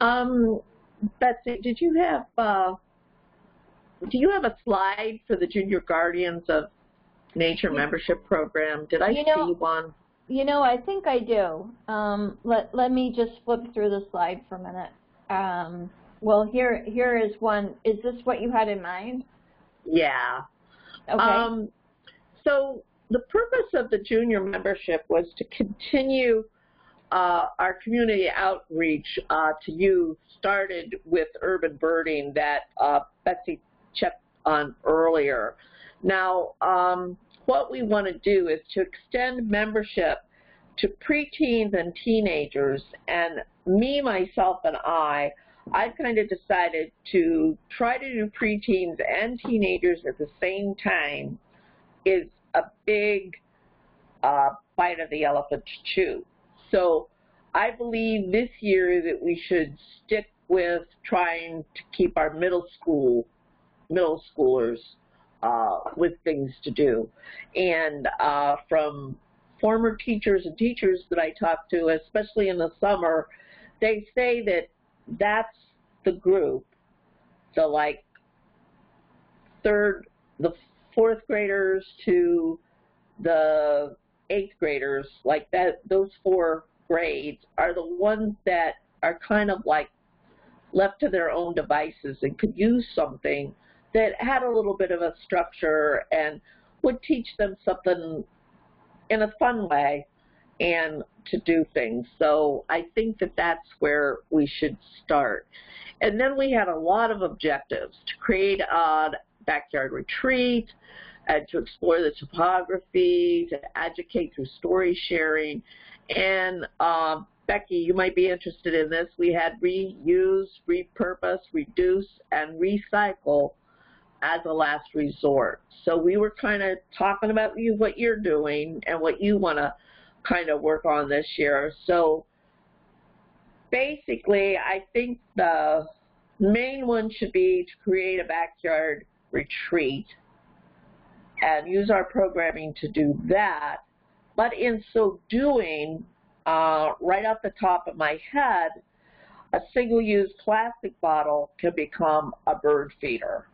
Um, Betsy, did you have, uh, do you have a slide for the Junior Guardians of Nature membership program? Did I you know, see one? You know, I think I do. Um, let, let me just flip through the slide for a minute. Well, here here is one. Is this what you had in mind? Yeah. Okay. Um, so the purpose of the junior membership was to continue uh, our community outreach uh, to you started with urban birding that uh, Betsy checked on earlier. Now, um, what we want to do is to extend membership to preteens and teenagers, and me, myself, and I I've kind of decided to try to do preteens and teenagers at the same time is a big uh, bite of the elephant to chew. So I believe this year that we should stick with trying to keep our middle school middle schoolers uh, with things to do. And uh, from former teachers and teachers that I talk to, especially in the summer, they say that that's the group, the like third, the fourth graders to the eighth graders, like that, those four grades are the ones that are kind of like left to their own devices and could use something that had a little bit of a structure and would teach them something in a fun way and to do things. So I think that that's where we should start. And then we had a lot of objectives to create a backyard retreat, and to explore the topography, to educate through story sharing. And uh, Becky, you might be interested in this. We had reuse, repurpose, reduce, and recycle as a last resort. So we were kind of talking about you, what you're doing and what you want to kind of work on this year. So basically, I think the main one should be to create a backyard retreat and use our programming to do that. But in so doing, uh, right off the top of my head, a single-use plastic bottle can become a bird feeder.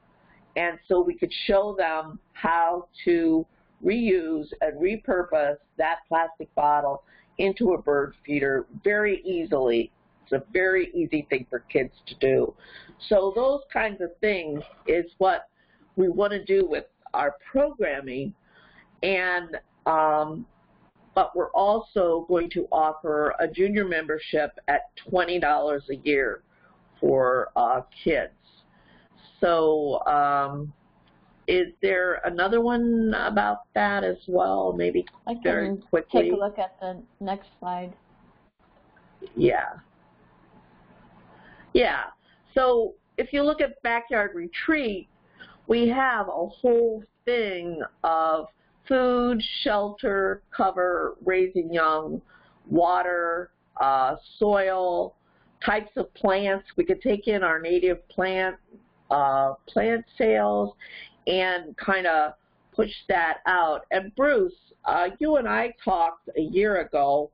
And so we could show them how to reuse and repurpose that plastic bottle into a bird feeder very easily. It's a very easy thing for kids to do. So those kinds of things is what we want to do with our programming. And um, but we're also going to offer a junior membership at $20 a year for uh, kids. So um, is there another one about that as well? Maybe I very quickly. take a look at the next slide. Yeah. Yeah. So if you look at Backyard Retreat, we have a whole thing of food, shelter, cover, raising young, water, uh, soil, types of plants. We could take in our native plant uh, plant sales and kind of push that out. And Bruce, uh, you and I talked a year ago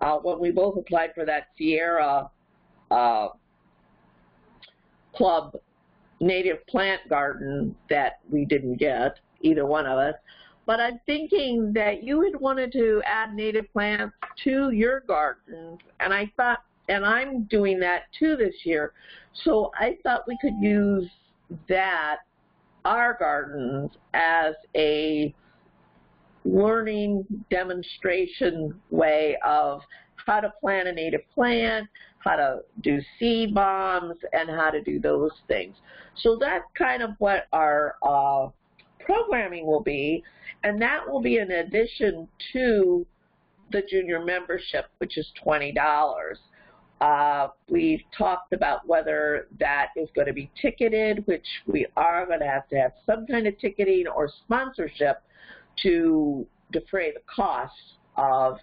uh, when we both applied for that Sierra uh, Club native plant garden that we didn't get, either one of us. But I'm thinking that you had wanted to add native plants to your garden, and I thought, and I'm doing that too this year. So I thought we could use that, our gardens, as a learning demonstration way of how to plant a native plant, how to do seed bombs, and how to do those things. So that's kind of what our uh, programming will be, and that will be in addition to the junior membership, which is $20. Uh, we've talked about whether that is going to be ticketed, which we are going to have to have some kind of ticketing or sponsorship to defray the costs of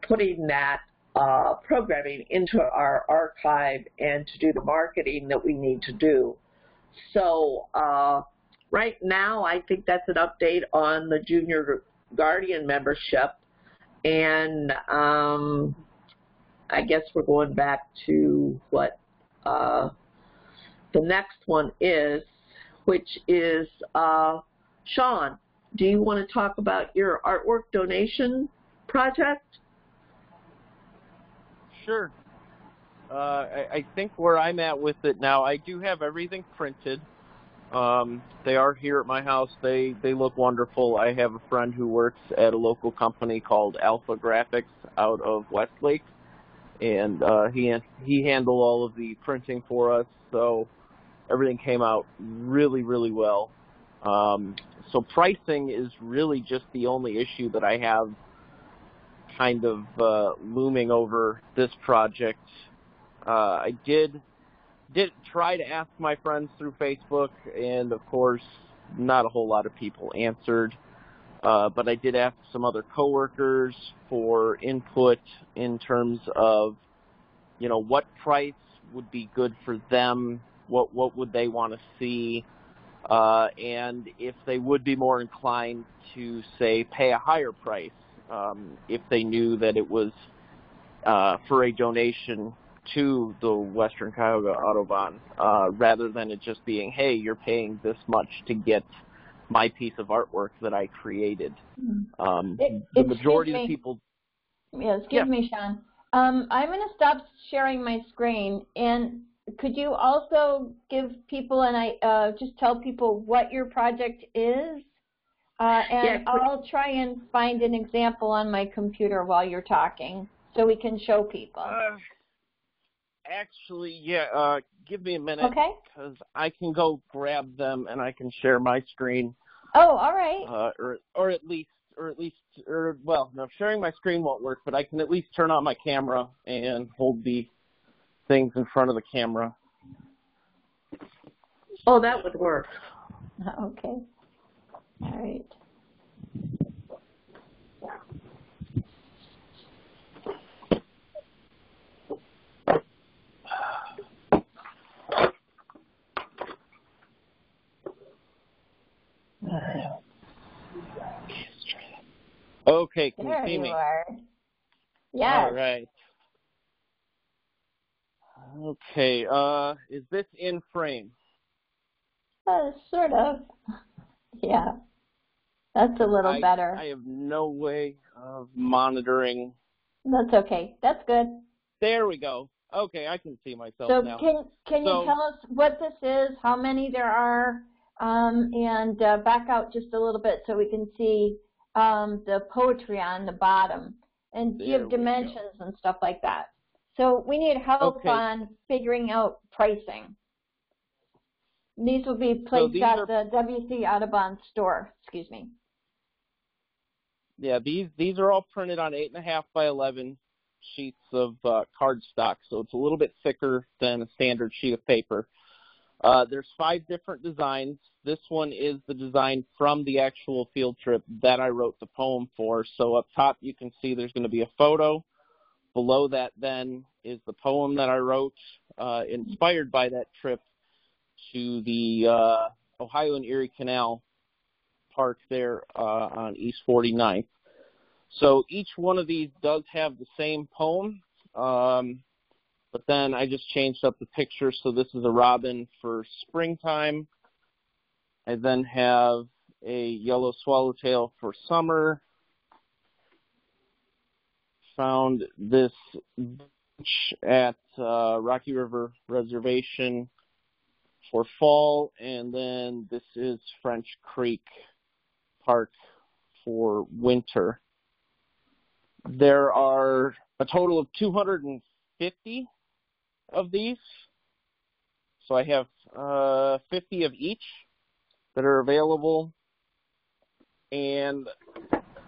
putting that uh, programming into our archive and to do the marketing that we need to do. So uh, right now, I think that's an update on the Junior Guardian membership. And um, I guess we're going back to what uh, the next one is, which is uh, Shaun. Do you want to talk about your artwork donation project? Sure. Uh, I, I think where I'm at with it now, I do have everything printed. Um, they are here at my house. They they look wonderful. I have a friend who works at a local company called AlphaGraphics out of Westlake, and uh, he he handled all of the printing for us. So everything came out really really well. Um, so pricing is really just the only issue that I have kind of uh, looming over this project. Uh, I did did try to ask my friends through Facebook, and of course, not a whole lot of people answered. Uh, but I did ask some other coworkers for input in terms of, you know, what price would be good for them, what what would they want to see, uh, and if they would be more inclined to say pay a higher price um, if they knew that it was uh, for a donation to the Western Cuyahoga Audubon, uh, rather than it just being, hey, you're paying this much to get my piece of artwork that I created. Um, It- the majority of the people, Yeah, excuse Yeah. me, Shaun. Um, I'm going to stop sharing my screen, and could you also give people and I uh, just tell people what your project is? Uh, and Yeah, I'll try and find an example on my computer while you're talking, so we can show people. uh, actually, yeah, uh, give me a minute Okay. because I can go grab them and I can share my screen. Oh, all right. uh, or or at least or at least or well, no, sharing my screen won't work, but I can at least turn on my camera and hold the things in front of the camera. Oh, that would work. Okay. All right. Okay, can there you see you me? are. Yes. All right. Okay, uh, is this in frame? Uh, sort of. Yeah. That's a little I, better. I have no way of monitoring. That's okay. That's good. There we go. Okay, I can see myself So now. can can So- you tell us what this is, how many there are, um, and uh, back out just a little bit so we can see um, the poetry on the bottom and There give go. dimensions and stuff like that. So we need help Okay. on figuring out pricing. These will be placed these at the WC Audubon store. Excuse me. Yeah, these these are all printed on eight and a half by eleven sheets of uh, cardstock, so it's a little bit thicker than a standard sheet of paper. Uh, there's five different designs. This one is the design from the actual field trip that I wrote the poem for. So up top you can see there's going to be a photo. Below that then is the poem that I wrote, uh, inspired by that trip to the uh, Ohio and Erie Canal park there uh, on East 49th. So each one of these does have the same poem, um, but then I just changed up the picture. So this is a robin for springtime. I then have a yellow swallowtail for summer. Found this at uh, Rocky River Reservation for fall, and then this is French Creek Park for winter. There are a total of 250 of these. So I have uh, 50 of each that are available. And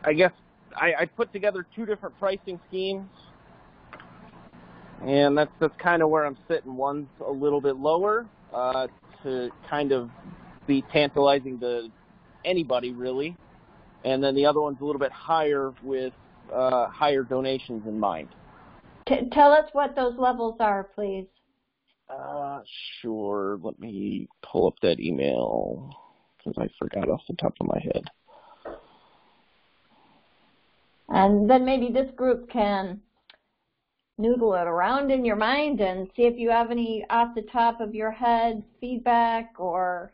I guess I, I put together two different pricing schemes. And that's that's kind of where I'm sitting. One's a little bit lower uh, to kind of be tantalizing to anybody really, and then the other one's a little bit higher with uh, higher donations in mind. T- tell us what those levels are, please. Uh, sure. Let me pull up that email because I forgot off the top of my head. And then maybe this group can noodle it around in your mind and see if you have any off the top of your head feedback or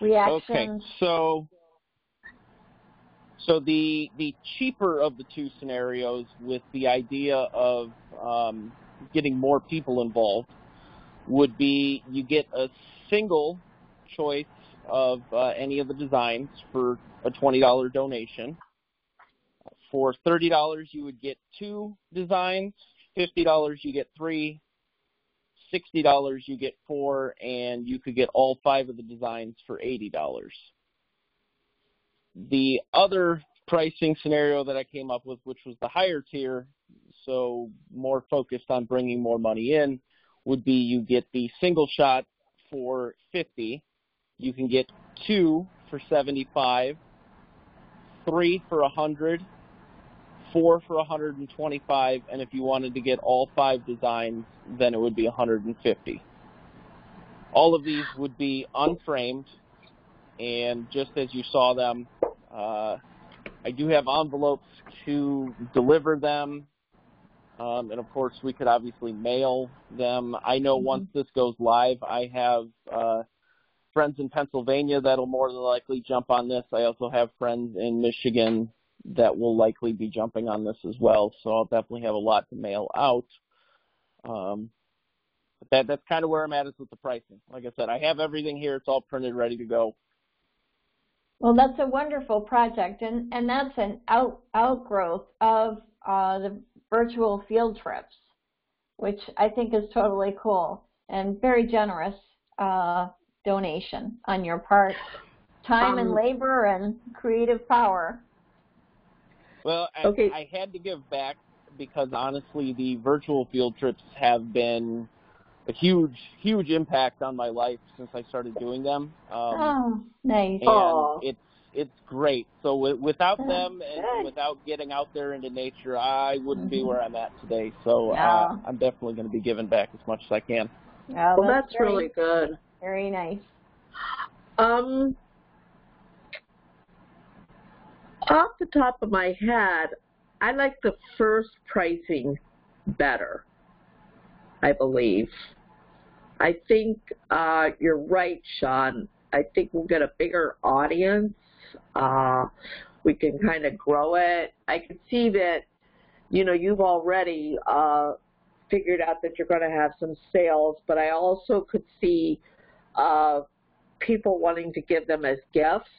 reactions. Okay, so so the the cheaper of the two scenarios, with the idea of um, getting more people involved, would be you get a single choice of uh, any of the designs for a twenty dollar donation. For thirty dollars, you would get two designs. Fifty dollars, you get three. Sixty dollars, you get four, and you could get all five of the designs for eighty dollars. The other pricing scenario that I came up with, which was the higher tier, so more focused on bringing more money in, would be you get the single shot for 50, you can get two for 75, three for 100, four for 125, and if you wanted to get all five designs, then it would be 150. All of these would be unframed, and just as you saw them, uh, I do have envelopes to deliver them, um, and of course we could obviously mail them. I know once this goes live, I have uh, friends in Pennsylvania that'll more than likely jump on this. I also have friends in Michigan that will likely be jumping on this as well, so I'll definitely have a lot to mail out. Um, but that that's kind of where I'm at is with the pricing. Like I said, I have everything here; it's all printed, ready to go. Well, that's a wonderful project, and, and that's an out, outgrowth of uh, the virtual field trips, which I think is totally cool and very generous uh, donation on your part. Time and Um, labor and creative power. Well, I, Okay. I had to give back because honestly, the virtual field trips have been a huge, huge impact on my life since I started doing them. Um, oh, nice. and Aw. it's it's great. So w- without Good, them and good. without getting out there into nature, I wouldn't be Mhm. where I'm at today. So uh, I'm definitely going to be giving back as much as I can. Oh, Well, that's very, really good. very nice. Um, Off the top of my head, I like the first pricing better, I believe. I think uh, you're right, Shaun. I think we'll get a bigger audience. Uh, we can kind of grow it. I can see that, you know, you've already uh, figured out that you're going to have some sales, but I also could see uh, people wanting to give them as gifts.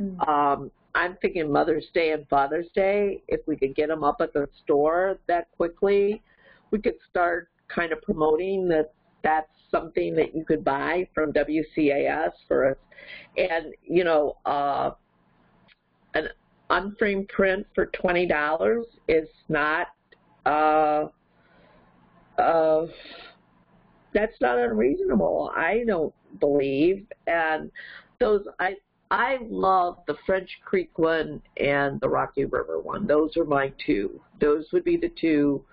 Mm. Um, I'm thinking Mother's Day and Father's Day. If we could get them up at the store that quickly, we could start kind of promoting that that's something that you could buy from WCAS for us. And, you know, uh, an unframed print for $20 is not, uh, uh, that's not unreasonable. I don't believe. And those, I, I love the French Creek one and the Rocky River one. Those are my two. Those would be the two.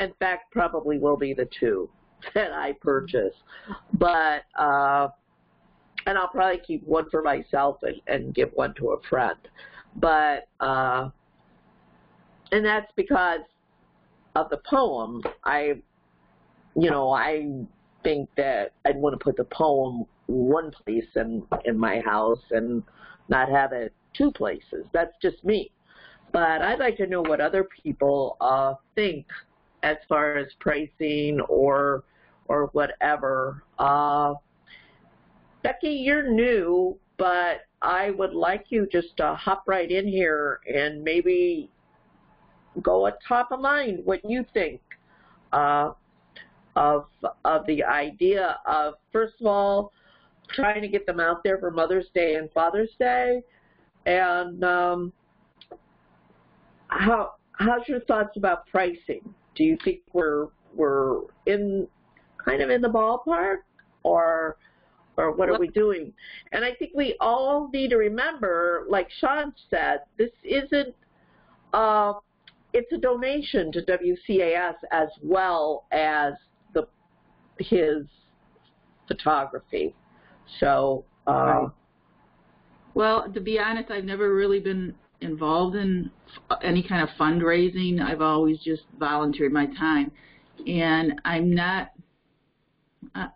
In fact, probably will be the two that I purchase. But uh, and I'll probably keep one for myself and, and give one to a friend. But uh, and that's because of the poem. I, you know, I think that I'd want to put the poem one place in in my house and not have it two places. That's just me. But I'd like to know what other people uh, think as far as pricing or or whatever. Uh, Becky, you're new, but I would like you just to hop right in here and maybe go at top of mind what you think uh, of of the idea of first of all trying to get them out there for Mother's Day and Father's Day, and um, how how's your thoughts about pricing? Do you think we're we're in kind of in the ballpark, or or what are we doing? And I think we all need to remember, like Shaun said, this isn't. Uh, it's a donation to WCAS as well as the his photography. So, uh, Well, to be honest, I've never really been involved in any kind of fundraising. I've always just volunteered my time, and I'm not. Uh,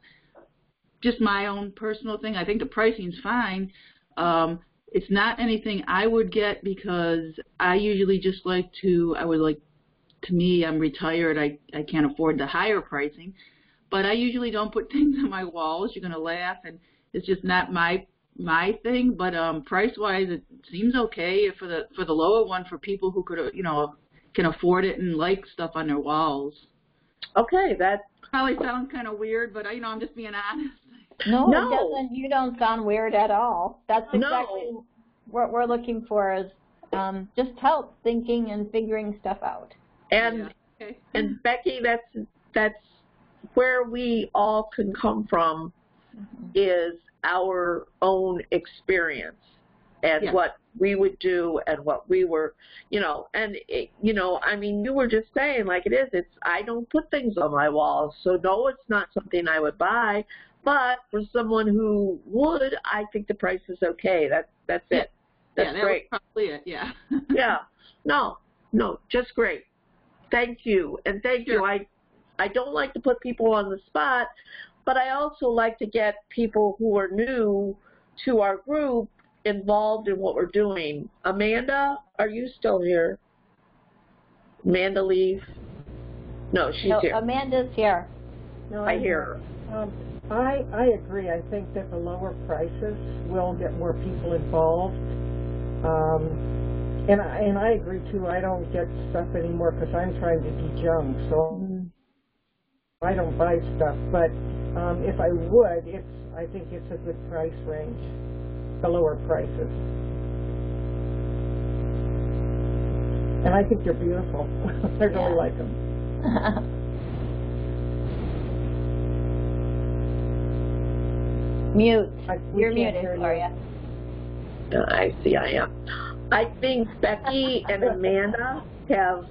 just my own personal thing. I think the pricing's fine. Um, it's not anything I would get because I usually just like to. I would like. To me, I'm retired. I I can't afford the higher pricing, but I usually don't put things on my walls. You're gonna laugh, and it's just not my my thing, but um, price wise, it seems okay for the for the lower one for people who could you know can afford it and like stuff on their walls. okay, that Probably sounds kind of weird, but I you know I'm just being honest. No, No. it doesn't. You don't sound weird at all. That's No. exactly what we're looking for is um, just help thinking and figuring stuff out. and Yeah. Okay. and Becky, that's that's where we all can come from is our own experience and Yeah. what we would do and what we were, you know, and it, you know, I mean, you were just saying like it is. It's I don't put things on my walls, so no, it's not something I would buy. But for someone who would, I think the price is okay. That's that's it. That's yeah, that great. probably it. Yeah. yeah. No, no, just great. Thank you. And thank you. I I don't like to put people on the spot, but I also like to get people who are new to our group involved in what we're doing. Amanda, are you still here? Amanda leave? No, she's No, here. Amanda's here. No, I hear her. Um, I, I agree. I think that the lower prices will get more people involved. Um, and I, and I agree too. I don't get stuff anymore because I'm trying to be junk. so I don't buy stuff. But um, if I would, it's I think it's a good price range, the lower prices. And I think they're beautiful. I really Yeah. like them. Mute. I, You're muted, hear you. Gloria. Uh, I see I am. I think Becky and Amanda have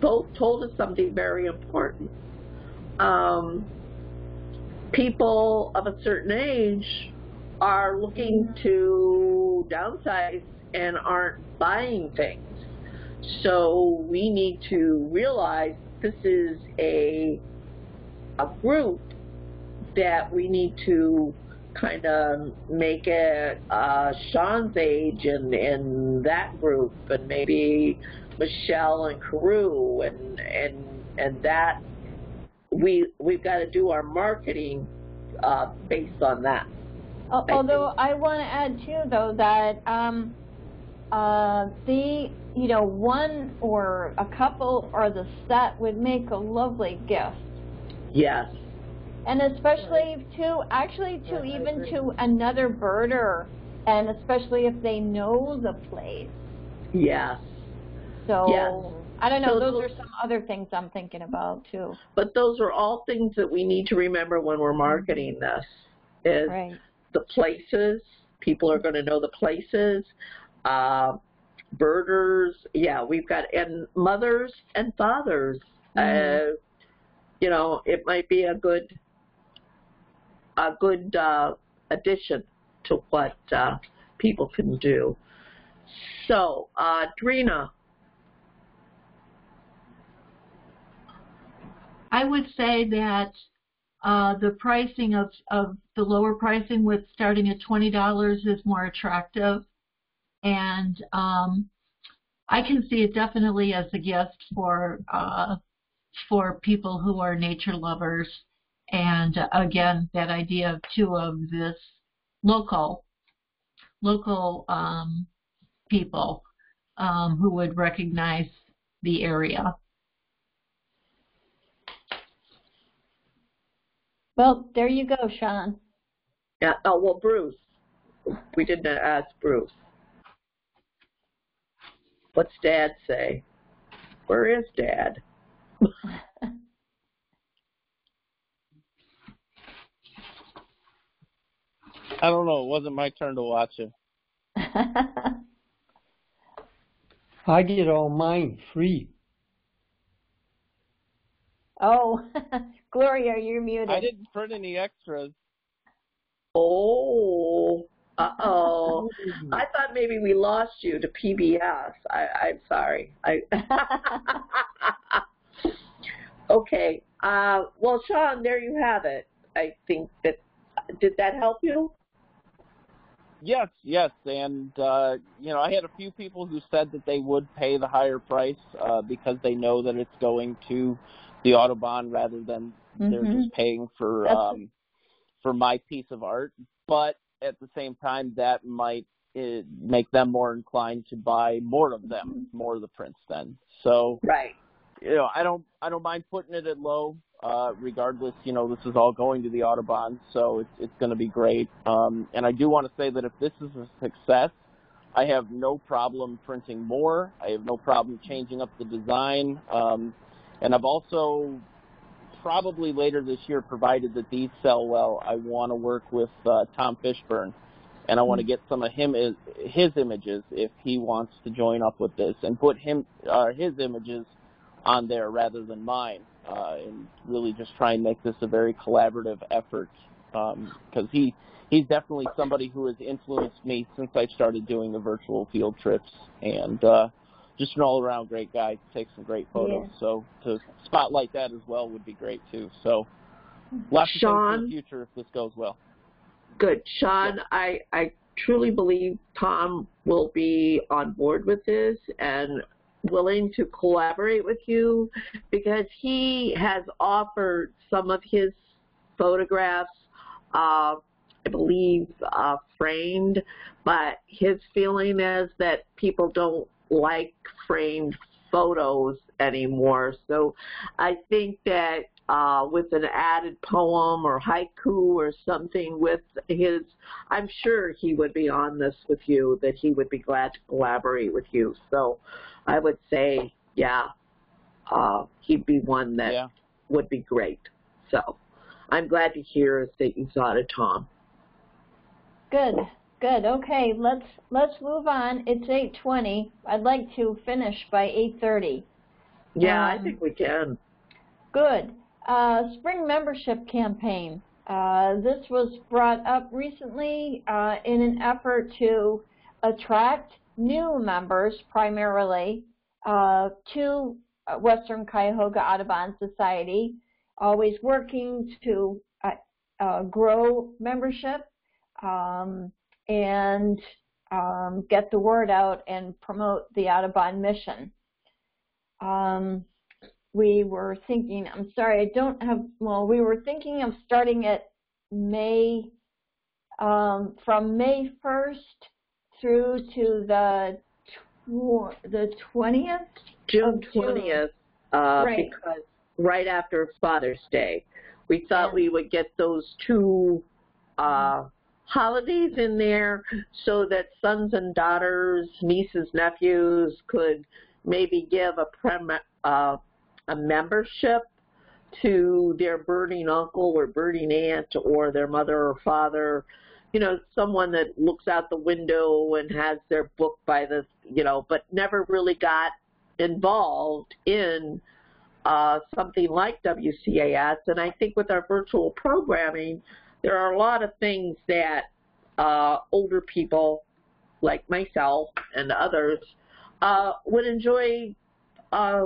both told us something very important. Um, people of a certain age are looking to downsize and aren't buying things. So we need to realize this is a a group that we need to kind of make it uh, Shaun's age and in that group, and maybe Michelle and Carew, and and and that we we've got to do our marketing uh, based on that. Although I want to add too, though, that um, uh, the you know one or a couple or the set would make a lovely gift. Yes. And especially to actually to even to another birder, and especially if they know the place. Yes. So Yes. I don't know. So those those- are some other things I'm thinking about too. But those are all things that we need to remember when we're marketing this. Is Right. the places. People are going to know the places. Uh, birders. Yeah, we've got and mothers and fathers. Mhm. Uh, you know, it might be a good a good uh, addition to what uh, people can do. So, uh, Drina, I would say that uh, the pricing of, of the lower pricing with starting at twenty dollars is more attractive, and um, I can see it definitely as a gift for uh, for people who are nature lovers, and again that idea of two of this local local um, people um, who would recognize the area. Well, there you go, Shaun. yeah, oh well, Bruce. We didn't ask Bruce. What's Dad say? Where is Dad? I don't know. It wasn't my turn to watch it. I get all mine free. oh, Gloria, you're muted. I didn't print any extras. Oh, uh oh. I thought maybe we lost you to PBS. I, I'm sorry. I. okay. Uh, well, Shaun, there you have it. I think that did that help you? Yes, yes, and uh, you know, I had a few people who said that they would pay the higher price uh, because they know that it's going to the Audubon rather than they're Mhm. just paying for um, for my piece of art. But at the same time, that might uh, make them more inclined to buy more of them, more of the prints. Then, so Right. you know, I don't I don't mind putting it at low. Uh, regardless, you know, this is all going to the Audubon, so it's it's going to be great. Um, and I do want to say that if this is a success, I have no problem printing more. I have no problem changing up the design. Um, and I've also probably later this year, provided that these sell well, I want to work with uh, Tom Fishburne, and I want to get some of him his images if he wants to join up with this and put him uh, his images on there rather than mine, uh, and really just try and make this a very collaborative effort because he he's definitely somebody who has influenced me since I started doing the virtual field trips and. Uh, just an all-around great guy. Takes some great photos. Yeah. So to spotlight that as well would be great too. So lots of things Shaun? the future if this goes well. Good. Shaun, I, I truly believe Tom will be on board with this and willing to collaborate with you because he has offered some of his photographs, uh, I believe, uh, framed, but his feeling is that people don't like framed photos anymore. So I think that uh, with an added poem or haiku or something with his, I'm sure he would be on this with you, that he would be glad to collaborate with you. So I would say, yeah, uh, he'd be one that Yeah. would be great. So I'm glad to hear that you thought of Tom. Good, good. Okay, let's let's move on. It's 8:20. I'd like to finish by 8:30. Yeah, I Um, think we can. Good. Uh, spring membership campaign. Uh, this was brought up recently uh, in an effort to attract new members primarily uh, to Western Cuyahoga Audubon Society, always working to uh, uh, grow membership um, and um, get the word out and promote the Audubon mission. Um, we were thinking, I'm sorry, I don't have, well, we were thinking of starting it May, um, from May 1st through to the tw the 20th? June Of June. 20th, uh, Right. because right after Father's Day. We thought Yeah. we would get those two uh, holidays in there so that sons and daughters, nieces, nephews could maybe give a prem uh, a membership to their birding uncle or birding aunt or their mother or father, you know, someone that looks out the window and has their book by the, you know, but never really got involved in uh, something like WCAS. And I think with our virtual programming, there are a lot of things that uh, older people like myself and others uh, would enjoy uh,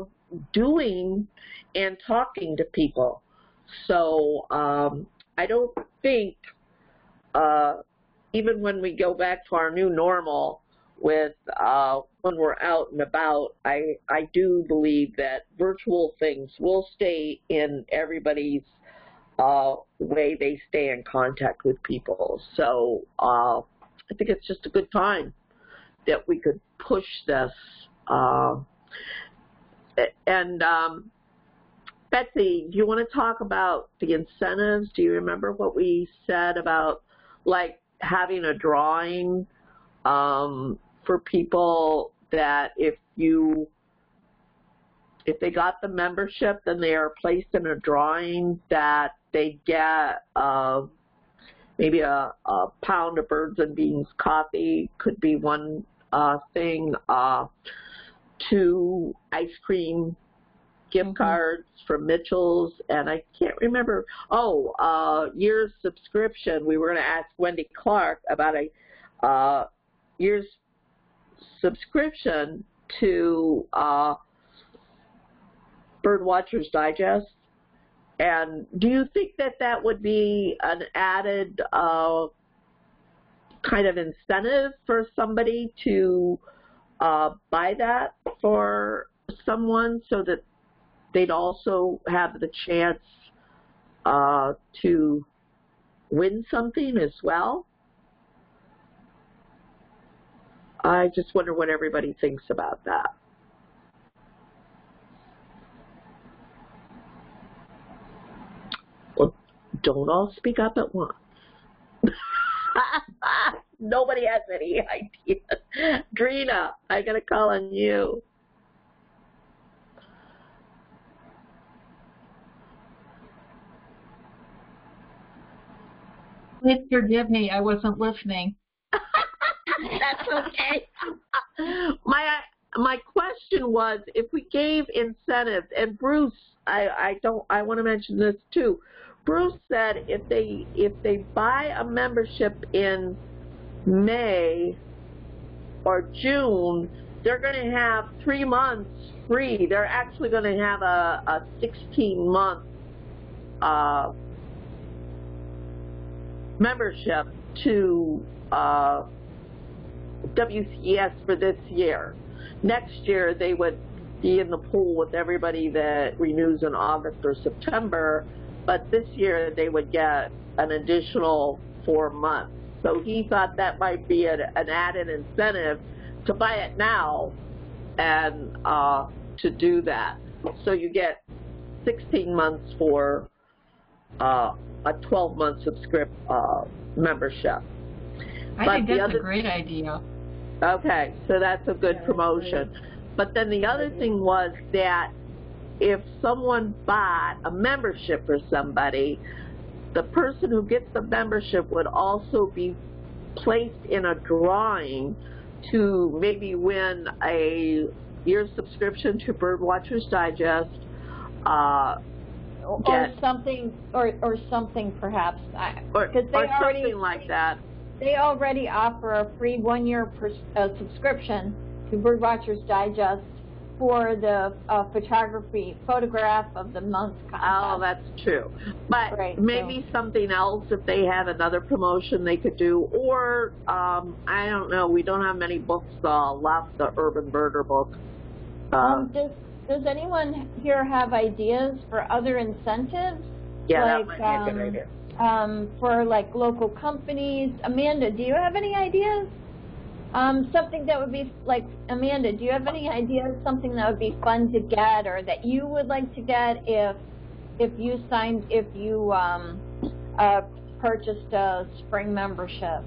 doing and talking to people. So um, I don't think, uh, even when we go back to our new normal with uh, when we're out and about, I, I do believe that virtual things will stay in everybody's uh, way they stay in contact with people. So uh, I think it's just a good time that we could push this. Uh, and um, Betsy, do you want to talk about the incentives? Do you remember what we said about like having a drawing um, for people that if you if they got the membership, then they are placed in a drawing that they get uh, maybe a, a pound of birds and beans coffee could be one uh, thing. Uh, two ice cream gift cards from Mitchell's, and I can't remember. Oh, uh, year's subscription. We were going to ask Wendy Clark about a uh, year's subscription to uh, Birdwatchers Digest. And do you think that that would be an added uh, kind of incentive for somebody to uh, buy that for someone so that they'd also have the chance uh, to win something as well? I just wonder what everybody thinks about that. Well, don't all speak up at once. Nobody has any idea. Drina, I gotta call on you. Please forgive me, I wasn't listening. That's okay. my my question was if we gave incentives, and Bruce, I I don't I want to mention this too. Bruce said if they if they buy a membership in May or June, they're going to have three months free. They're actually going to have a, a 16 month uh, membership to uh, WCS for this year. Next year, they would be in the pool with everybody that renews in August or September, but this year they would get an additional four months. So he thought that might be an, an added incentive to buy it now and uh, to do that. So you get 16 months for uh, a 12-month subscription uh, membership. I But think that's other- a great idea. Okay, so that's a good promotion. But then the other thing was that if someone bought a membership for somebody, the person who gets the membership would also be placed in a drawing to maybe win a year's subscription to Birdwatchers Digest. Uh, Or Get- something, or, or something perhaps, they or already- something like that. they already offer a free one-year uh, subscription to Birdwatchers Digest for the uh, photography, photograph of the month contest. Oh, that's true. But Right, maybe something else if they had another promotion they could do, or um, I don't know. We don't have many books uh, left. The Urban Birder book. Uh, Um, does, does anyone here have ideas for other incentives? yeah, that like, might be a good um, idea. Um, for like local companies? Amanda, do you have any ideas? Um, something that would be like, Amanda, do you have any ideas, something that would be fun to get or that you would like to get if, if you signed, if you, um, uh, purchased a spring membership?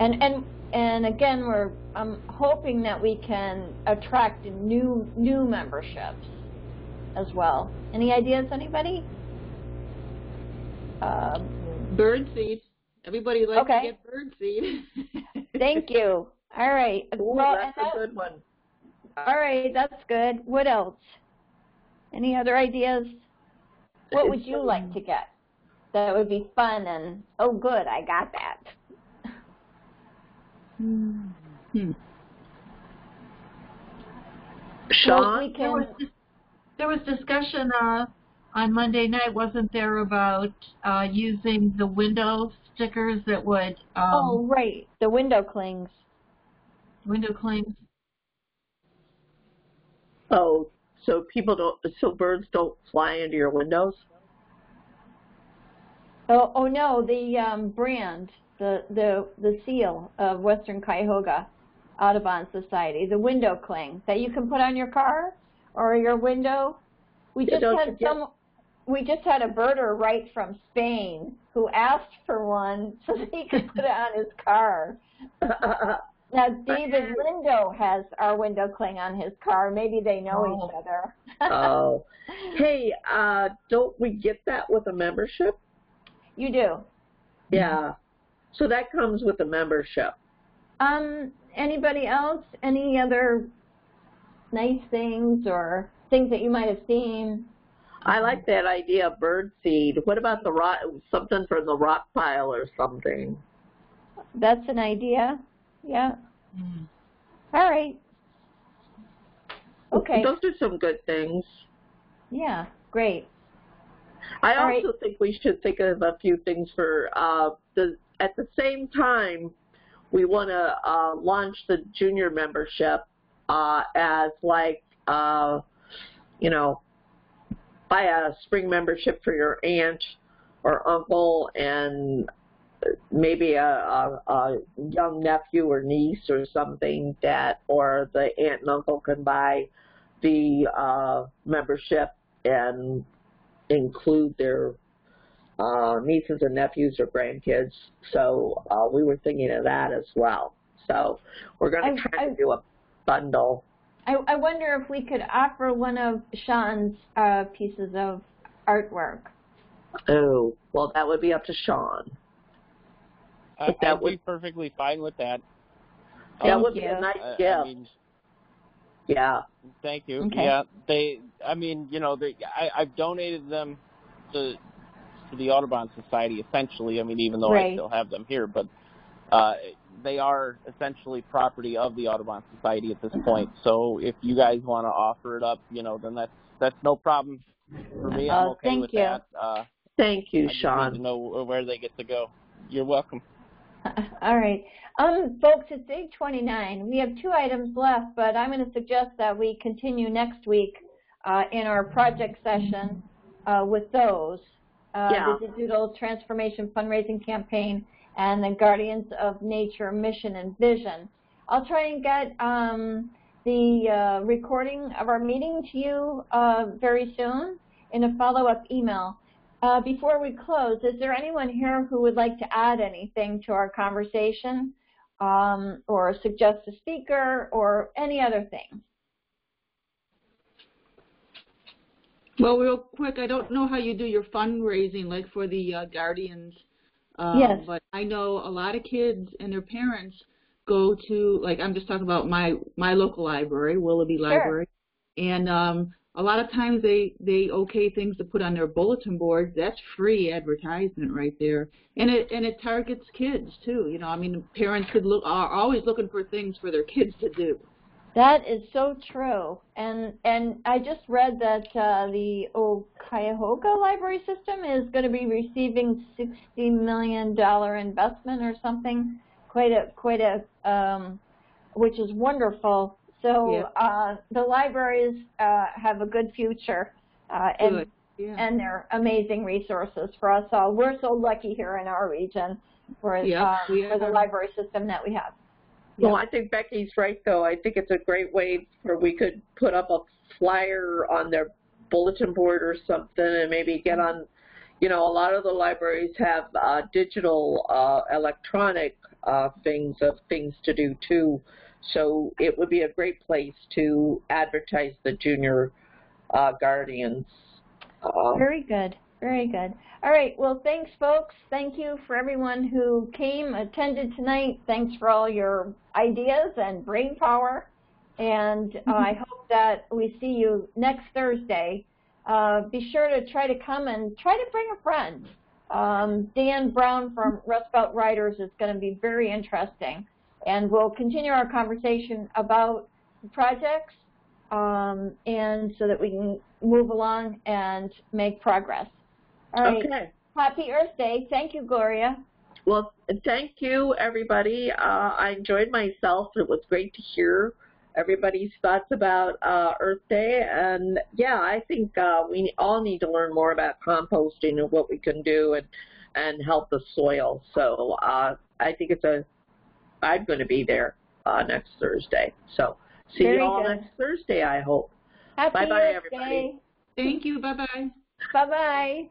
And, and, and again, we're, I'm hoping that we can attract new, new memberships as well. Any ideas, anybody? Um, Birdseed. Everybody likes Okay. to get bird birdseed. Thank you. All right. Ooh, well, that's a good one. All right, that's good. What else? Any other ideas? What would you like to get? That would be fun and, oh, good, I got that. hmm. Well, Sean, we There was, there was discussion uh, on Monday night, wasn't there, about uh, using the window stickers that would oh, um, right, the window clings. window clings? oh, so people don't, so birds don't fly into your windows. Oh, oh no, the um, brand, the, the, the seal of Western Cuyahoga Audubon Society, the window cling that you can put on your car or your window. We Yeah, just don't had some, we just had a birder right from Spain who asked for one so that he could put it on his car. Now, David Lindo has our window cling on his car. Maybe they know Oh. each other. oh, hey, uh, don't we get that with a membership? You do. Yeah. So that comes with a membership. Um, anybody else? Any other nice things or things that you might have seen? I like that idea of bird seed. What about the rock, something for the rock pile or something? That's an idea. Yeah. Mm. All right. Okay. Those are some good things. Yeah. Great. I All also think we should think of a few things for uh, the. At the same time, we want to uh, launch the junior membership uh, as like uh, you know, buy a spring membership for your aunt or uncle and maybe a, a, a young nephew or niece or something that, or the aunt and uncle can buy the uh, membership and include their uh, nieces and nephews or grandkids. So uh, we were thinking of that as well. So we're going to try to do a bundle. I, I wonder if we could offer one of Shaun's uh, pieces of artwork. Oh, well, that would be up to Sean. I, that I'd be perfectly fine with that. that Thank would be you. a nice I, gift. I mean, yeah. thank you. Okay. Yeah, they. I mean, you know, they. I, I've donated them to to the Audubon Society essentially. I mean, even though Right. I still have them here, but uh, they are essentially property of the Audubon Society at this point. So if you guys want to offer it up, you know, then that's that's no problem for me. I'm Oh, okay thank with you. that. Uh, Thank you, I just Shaun. need to know where they get to go. You're welcome. All right. Um, folks, it's 8:29. We have two items left, but I'm going to suggest that we continue next week uh, in our project session uh, with those. Uh, Yeah. The Digital Transformation Fundraising Campaign and the Guardians of Nature Mission and Vision. I'll try and get um, the uh, recording of our meeting to you uh, very soon in a follow-up email. Uh, before we close, is there anyone here who would like to add anything to our conversation um, or suggest a speaker or any other thing? Well, real quick, I don't know how you do your fundraising, like for the uh, Guardians. Um, Yes. But I know a lot of kids and their parents go to, like, I'm just talking about my my local library, Willoughby Library, and um, a lot of times they they okay things to put on their bulletin boards. That's free advertisement right there, and it and it targets kids too. You know, I mean, parents could look are always looking for things for their kids to do. That is so true. And and I just read that uh, the old Cuyahoga Library System is going to be receiving sixty million dollar investment or something. Quite a quite a um, which is wonderful. So uh, the libraries uh, have a good future, uh, and Good. Yeah. and they're amazing resources for us all. We're so lucky here in our region for Yeah, uh, for the library system that we have. Well, I think Becky's right, though. I think it's a great way for we could put up a flyer on their bulletin board or something, and maybe get on. You know, a lot of the libraries have uh, digital, uh, electronic uh, things of things to do too. So it would be a great place to advertise the junior uh, guardians. Uh, Very good. Very good. All right. Well, thanks, folks. Thank you for everyone who came, attended tonight. Thanks for all your ideas and brain power. And uh, I hope that we see you next Thursday. Uh, be sure to try to come and try to bring a friend. Um, Dan Brown from Rust Belt Riders is going to be very interesting. And we'll continue our conversation about projects um, and so that we can move along and make progress. All right. Okay. Happy Earth Day. Thank you, Gloria. Well, thank you, everybody. Uh, I enjoyed myself. It was great to hear everybody's thoughts about uh, Earth Day. And yeah, I think uh, we all need to learn more about composting and what we can do and and help the soil. So uh, I think it's a. I'm going to be there uh, next Thursday. So see Very you all good. next Thursday. I hope. Happy Bye-bye, Earth everybody. Day. Thank you. Bye bye. Bye-bye.